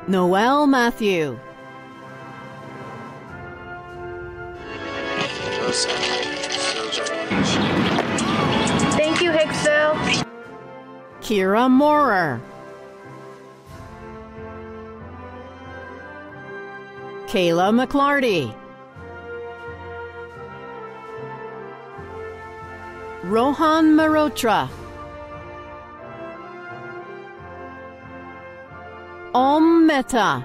Noel Matthew. Thank you, Hicksville. Kira Moorer. Kayla McClarty. Rohan Marotra. Om Mehta.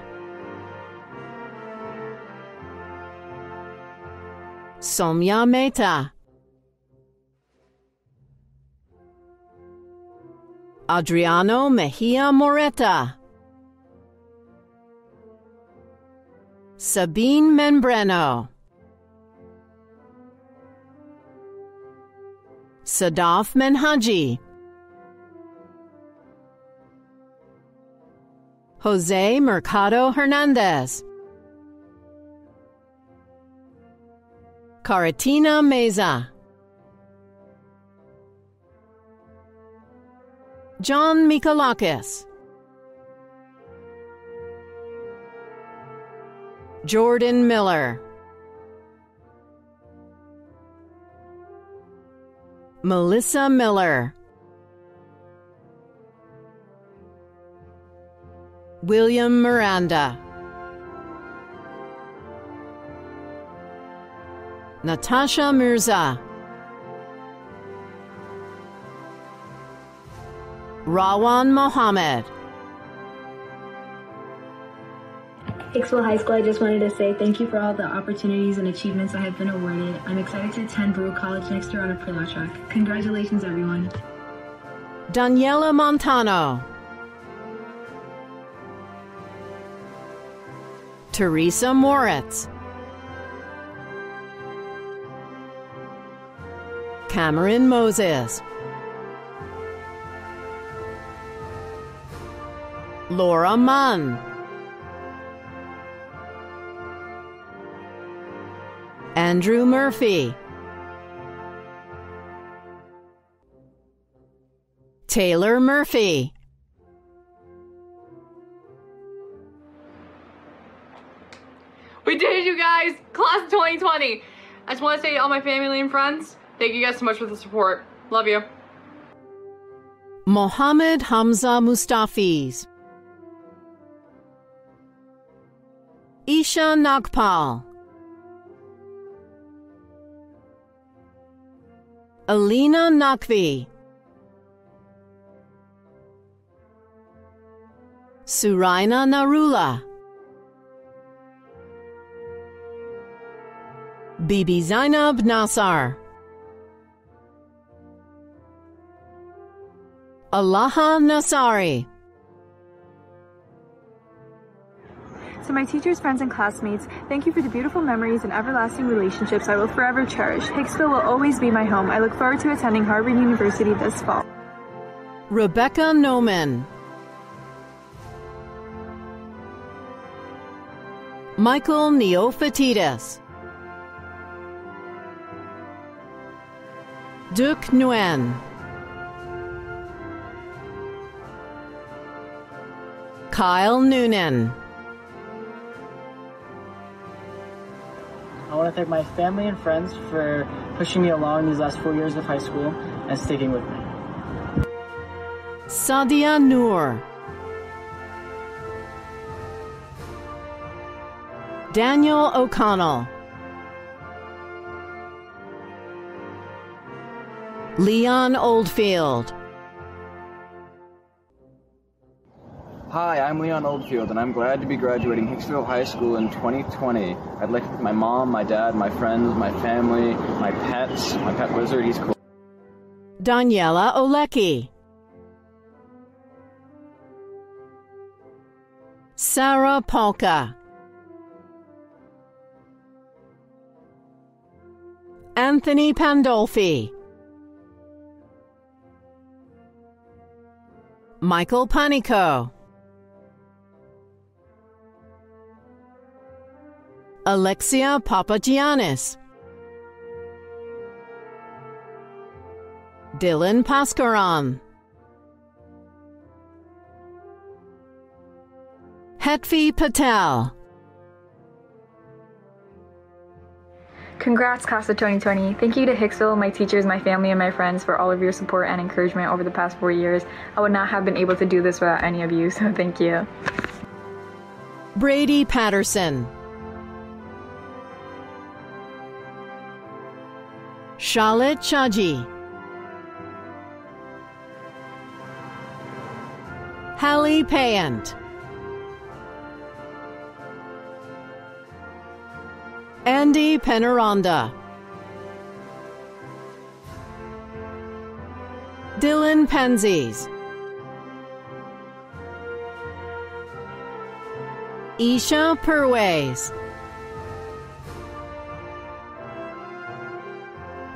Somya Mehta. Adriano Mejia Moreta. Sabine Membreno. Sadaf Menhaji. Jose Mercado Hernandez. Caratina Meza. John Mikalakis. Jordan Miller. Melissa Miller. William Miranda. Natasha Mirza. Rawan Mohammed. Hicksville High School, I just wanted to say thank you for all the opportunities and achievements I have been awarded. I'm excited to attend Baruch College next year on a pre-law track. Congratulations, everyone. Daniela Montano. Teresa Moritz. Cameron Moses. Laura Munn. Andrew Murphy. Taylor Murphy. We did it, you guys! Class of 2020! I just want to say to all my family and friends, thank you guys so much for the support. Love you. Mohammed Hamza Mustafis. Isha Nagpal. Alina Nakvi. Suraina Narula. Bibi Zainab Nasar. Alaha Nasari. To my teachers, friends, and classmates, thank you for the beautiful memories and everlasting relationships I will forever cherish. Hicksville will always be my home. I look forward to attending Harvard University this fall. Rebecca Noman. Michael Neophytidis. Duc Nguyen. Kyle Noonan. I want to thank my family and friends for pushing me along these last four years of high school and sticking with me. Sadia Noor. Daniel O'Connell. Leon Oldfield. Hi, I'm Leon Oldfield, and I'm glad to be graduating Hicksville High School in 2020. I'd like my mom, my dad, my friends, my family, my pets, my pet lizard, he's cool. Daniela Olecki. Sarah Polka. Anthony Pandolfi. Michael Panico. Alexia Papagiannis. Dylan Paskaran. Hetvi Patel. Congrats, class of 2020. Thank you to Hicksville, my teachers, my family, and my friends for all of your support and encouragement over the past four years. I would not have been able to do this without any of you, so thank you. Brady Patterson. Shalit Chaji. Hallie Payant. Andy Penaranda. Dylan Penzies. Isha Perways.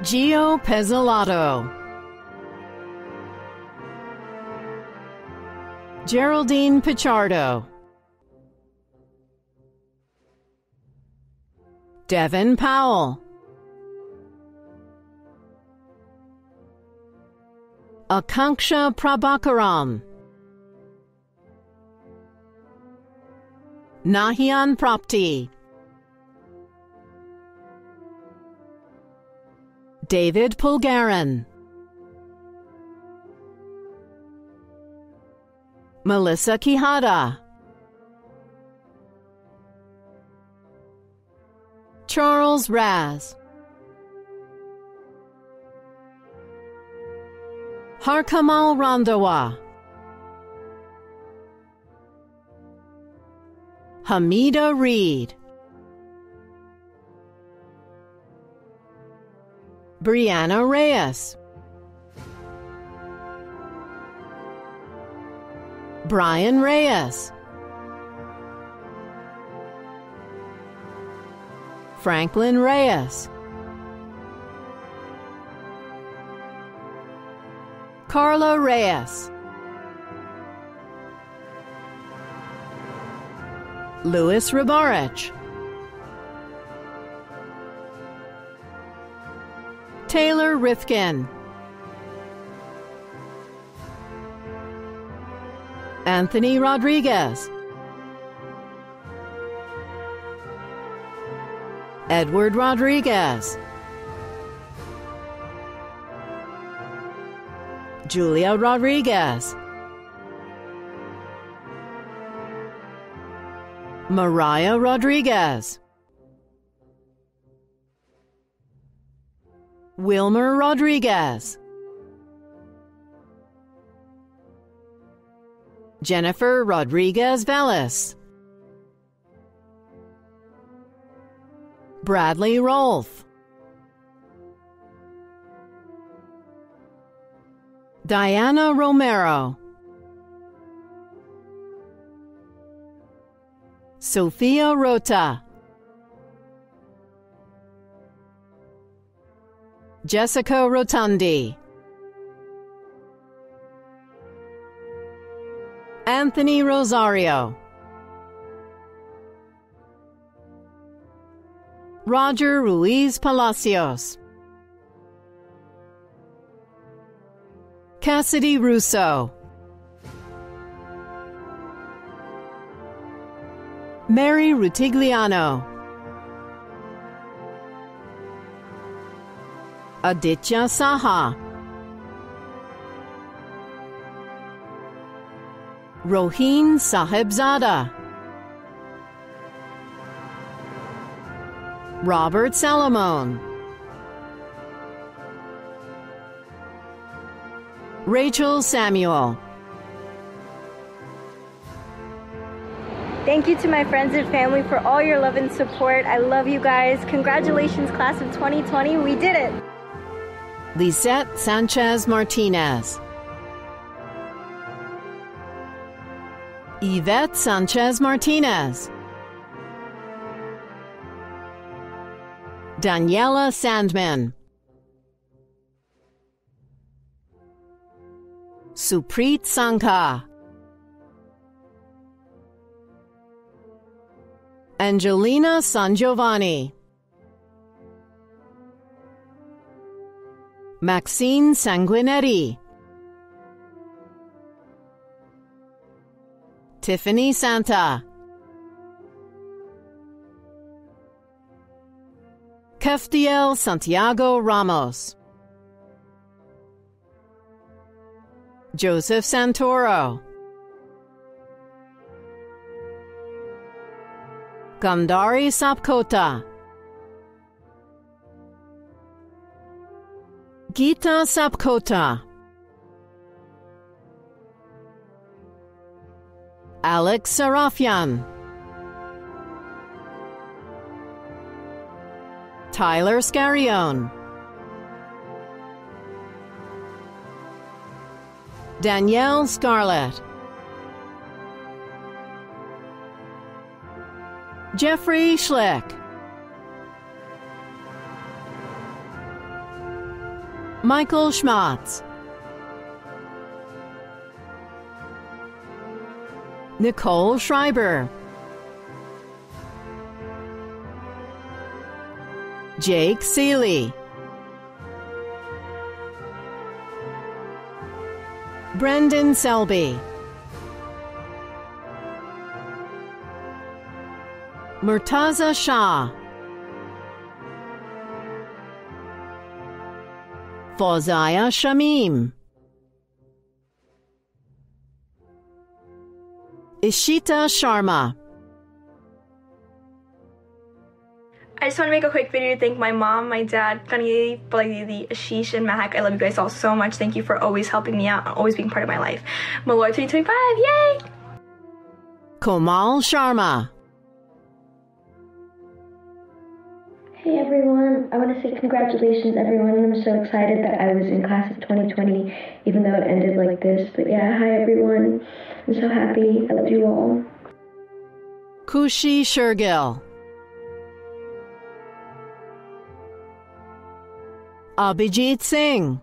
Gio Pezzolato. Geraldine Pichardo. Devin Powell. Akanksha Prabhakaram. Nahian Propti. David Pulgarin. Melissa Quijada. Charles Raz. Harkamal Randawa. Hamida Reed. Brianna Reyes. Brian Reyes. Franklin Reyes. Carla Reyes. Louis Ribarich. Taylor Rifkin. Anthony Rodriguez. Edward Rodriguez. Julia Rodriguez. Mariah Rodriguez. Wilmer Rodriguez. Jennifer Rodriguez Velis. Bradley Rolfe. Diana Romero. Sophia Rota. Jessica Rotundi. Anthony Rosario. Roger Ruiz Palacios. Cassidy Russo. Mary Rutigliano. Aditya Saha. Roheen Sahibzada. Robert Salamone. Rachel Samuel. Thank you to my friends and family for all your love and support. I love you guys. Congratulations, class of 2020. We did it. Lisette Sanchez Martinez. Yvette Sanchez Martinez. Daniela Sandman. Supreet Sankha. Angelina Sangiovanni. Maxine Sanguinetti. Tiffany Santa. Keftiel Santiago Ramos. Joseph Santoro. Gandari Sapkota. Gita Sapkota. Alex Serafian. Tyler Scarione. Danielle Scarlett. Jeffrey Schlick. Michael Schmatz. Nicole Schreiber. Jake Seeley. Brendan Selby. Murtaza Shah. Fauziah Shamim. Ishita Sharma. I just want to make a quick video to thank my mom, my dad, Kani, Balagidi, Ashish, and Mahak. I love you guys all so much. Thank you for always helping me out and always being part of my life. Malloy 325, yay! Komal Sharma. Hey everyone, I want to say congratulations everyone. I'm so excited that I was in class of 2020, even though it ended like this. But yeah, hi everyone. I'm so happy. I love you all. Kushi Shergill. Abhijit Singh.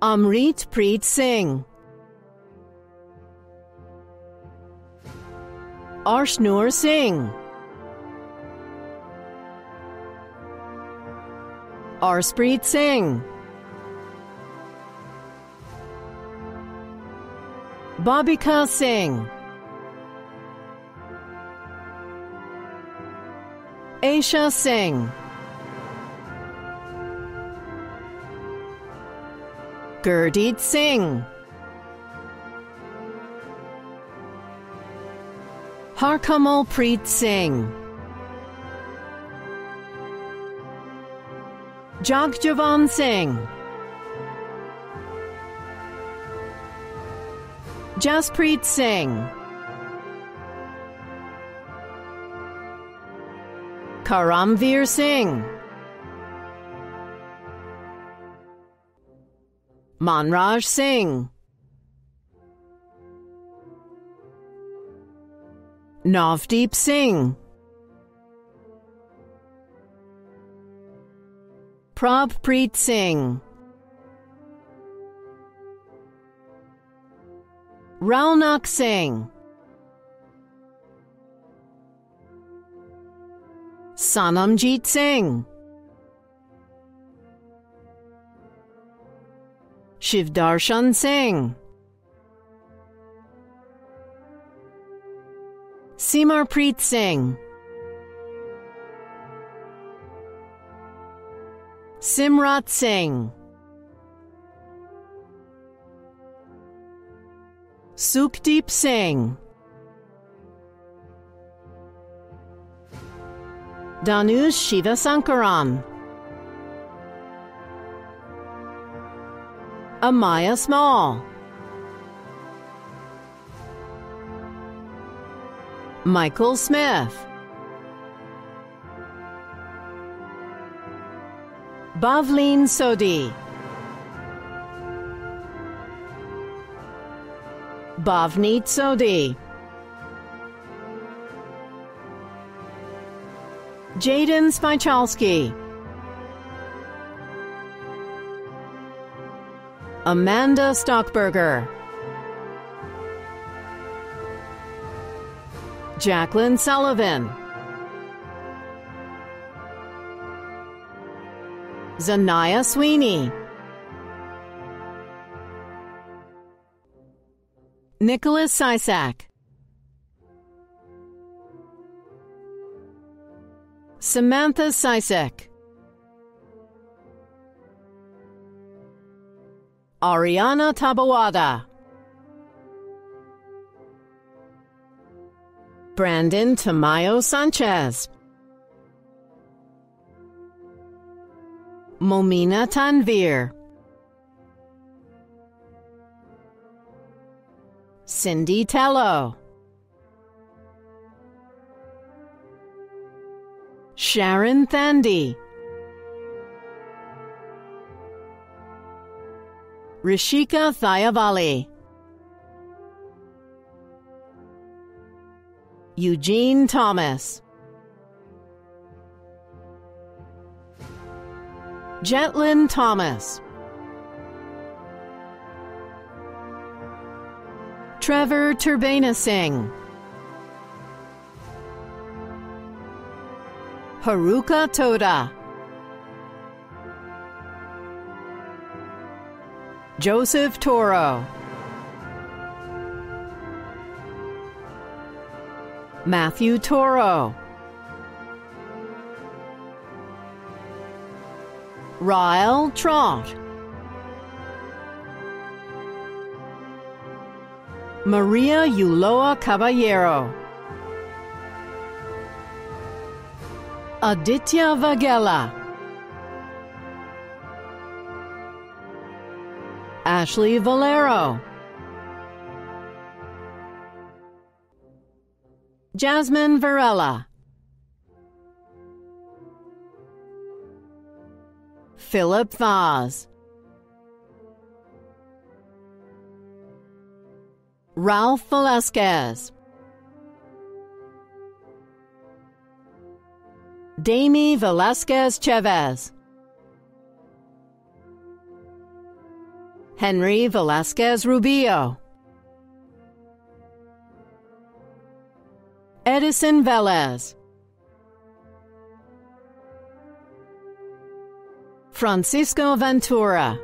Amrit Preet Singh. Arshnur Singh. Arspreet Singh. Babika Singh. Aisha Singh. Gurdeep Singh. Harkamal Preet Singh. Jagjavan Singh. Jaspreet Singh. Karamveer Singh. Manraj Singh. Navdeep Singh. Prabpreet Singh. Raunak Singh. Sanamjeet Singh. Shivdarshan Singh. Simarpreet Singh. Simrat Singh. Sukhdeep Singh. Danush Shiva Sankaran. Amaya Small. Michael Smith. Bavleen Sodi. Bavneet Sodi. Jaden Spychalski. Amanda Stockberger. Jacqueline Sullivan. Zanaya Sweeney. Nicholas Sisak. Samantha Sisek. Ariana Tabawada. Brandon Tamayo Sanchez. Momina Tanvir. Cindy Tello. Sharon Thandy. Rishika Thayavali. Eugene Thomas. Jetlyn Thomas. Trevor Turbana Singh. Haruka Toda. Joseph Toro. Matthew Toro. Ryle Trott. Maria Uloa Caballero. Aditya Vagela. Ashley Valero. Jasmine Varela. Philip Vaz. Ralph Velasquez. Damie Velasquez Chavez. Henry Velasquez Rubio. Edison Velez. Francisco Ventura.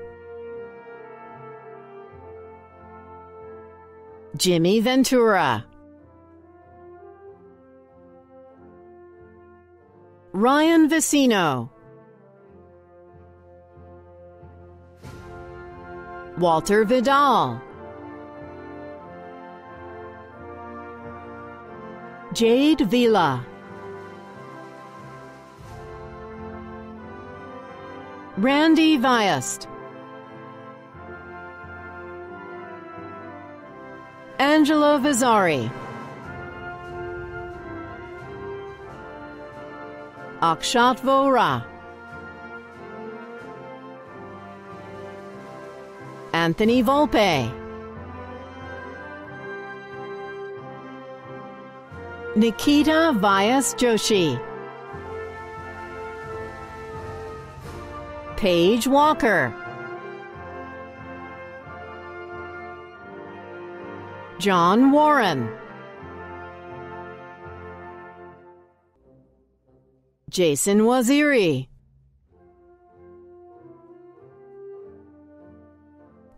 Jimmy Ventura. Ryan Vicino. Walter Vidal. Jade Vila. Randy Viast. Angela Vizari. Akshat Vora. Anthony Volpe. Nikita Vyas Joshi. Paige Walker. John Warren. Jason Waziri.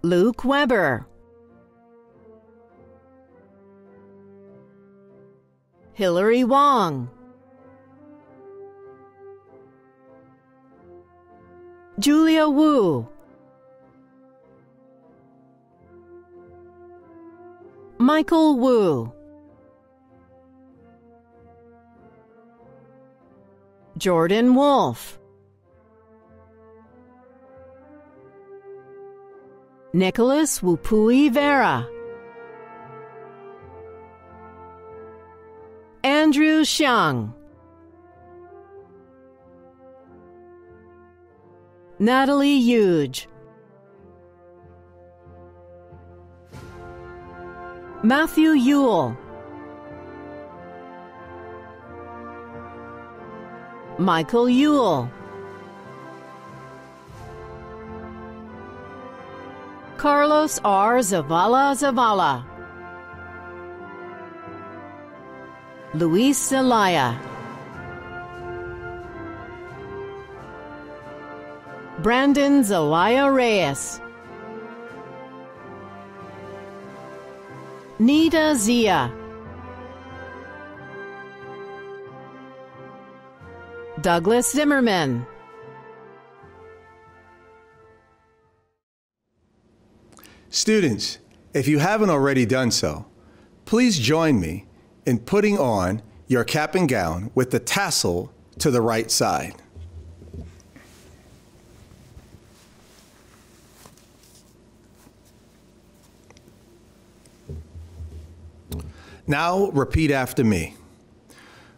Luke Weber. Hillary Wong. Julia Wu. Michael Wu. Jordan Wolf. Nicholas Wupui Vera. Andrew Xiang. Natalie Huge. Matthew Yule. Michael Yule. Carlos R. Zavala Zavala. Luis Zelaya. Brandon Zelaya Reyes. Nita Zia. Douglas Zimmerman. Students, if you haven't already done so, please join me in putting on your cap and gown with the tassel to the right side. Now repeat after me.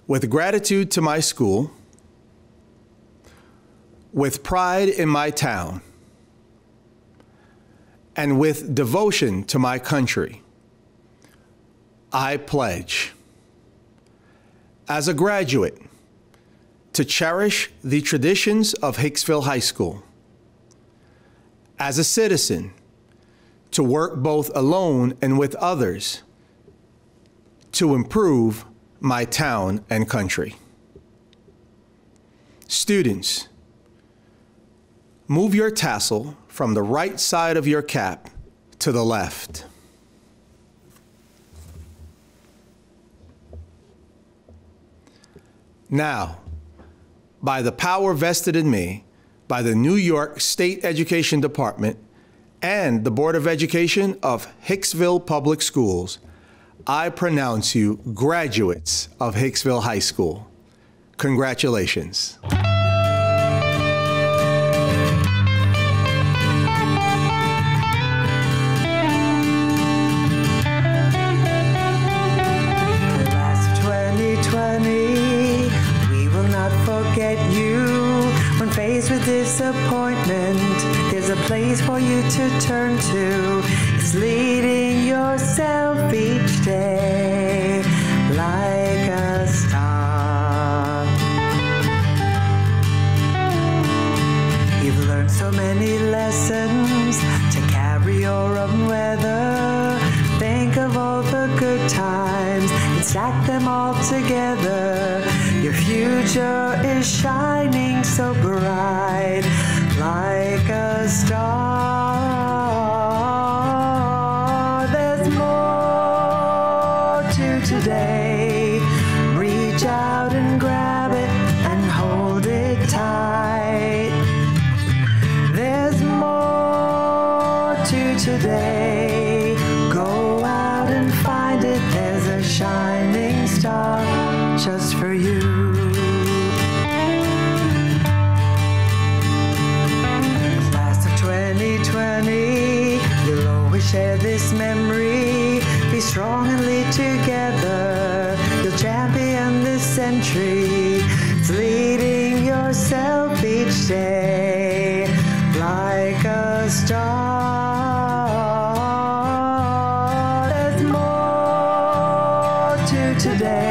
With gratitude to my school, with pride in my town, and with devotion to my country, I pledge, as a graduate, to cherish the traditions of Hicksville High School. As a citizen, to work both alone and with others to improve my town and country. Students, move your tassel from the right side of your cap to the left. Now, by the power vested in me by the New York State Education Department and the Board of Education of Hicksville Public Schools, I pronounce you graduates of Hicksville High School. Congratulations. Disappointment, there's a place for you to turn to. It's leading yourself each day like a star. You've learned so many lessons to carry your own weather. Think of all the good times and stack them all together. Your future is shining so bright like a star. Today.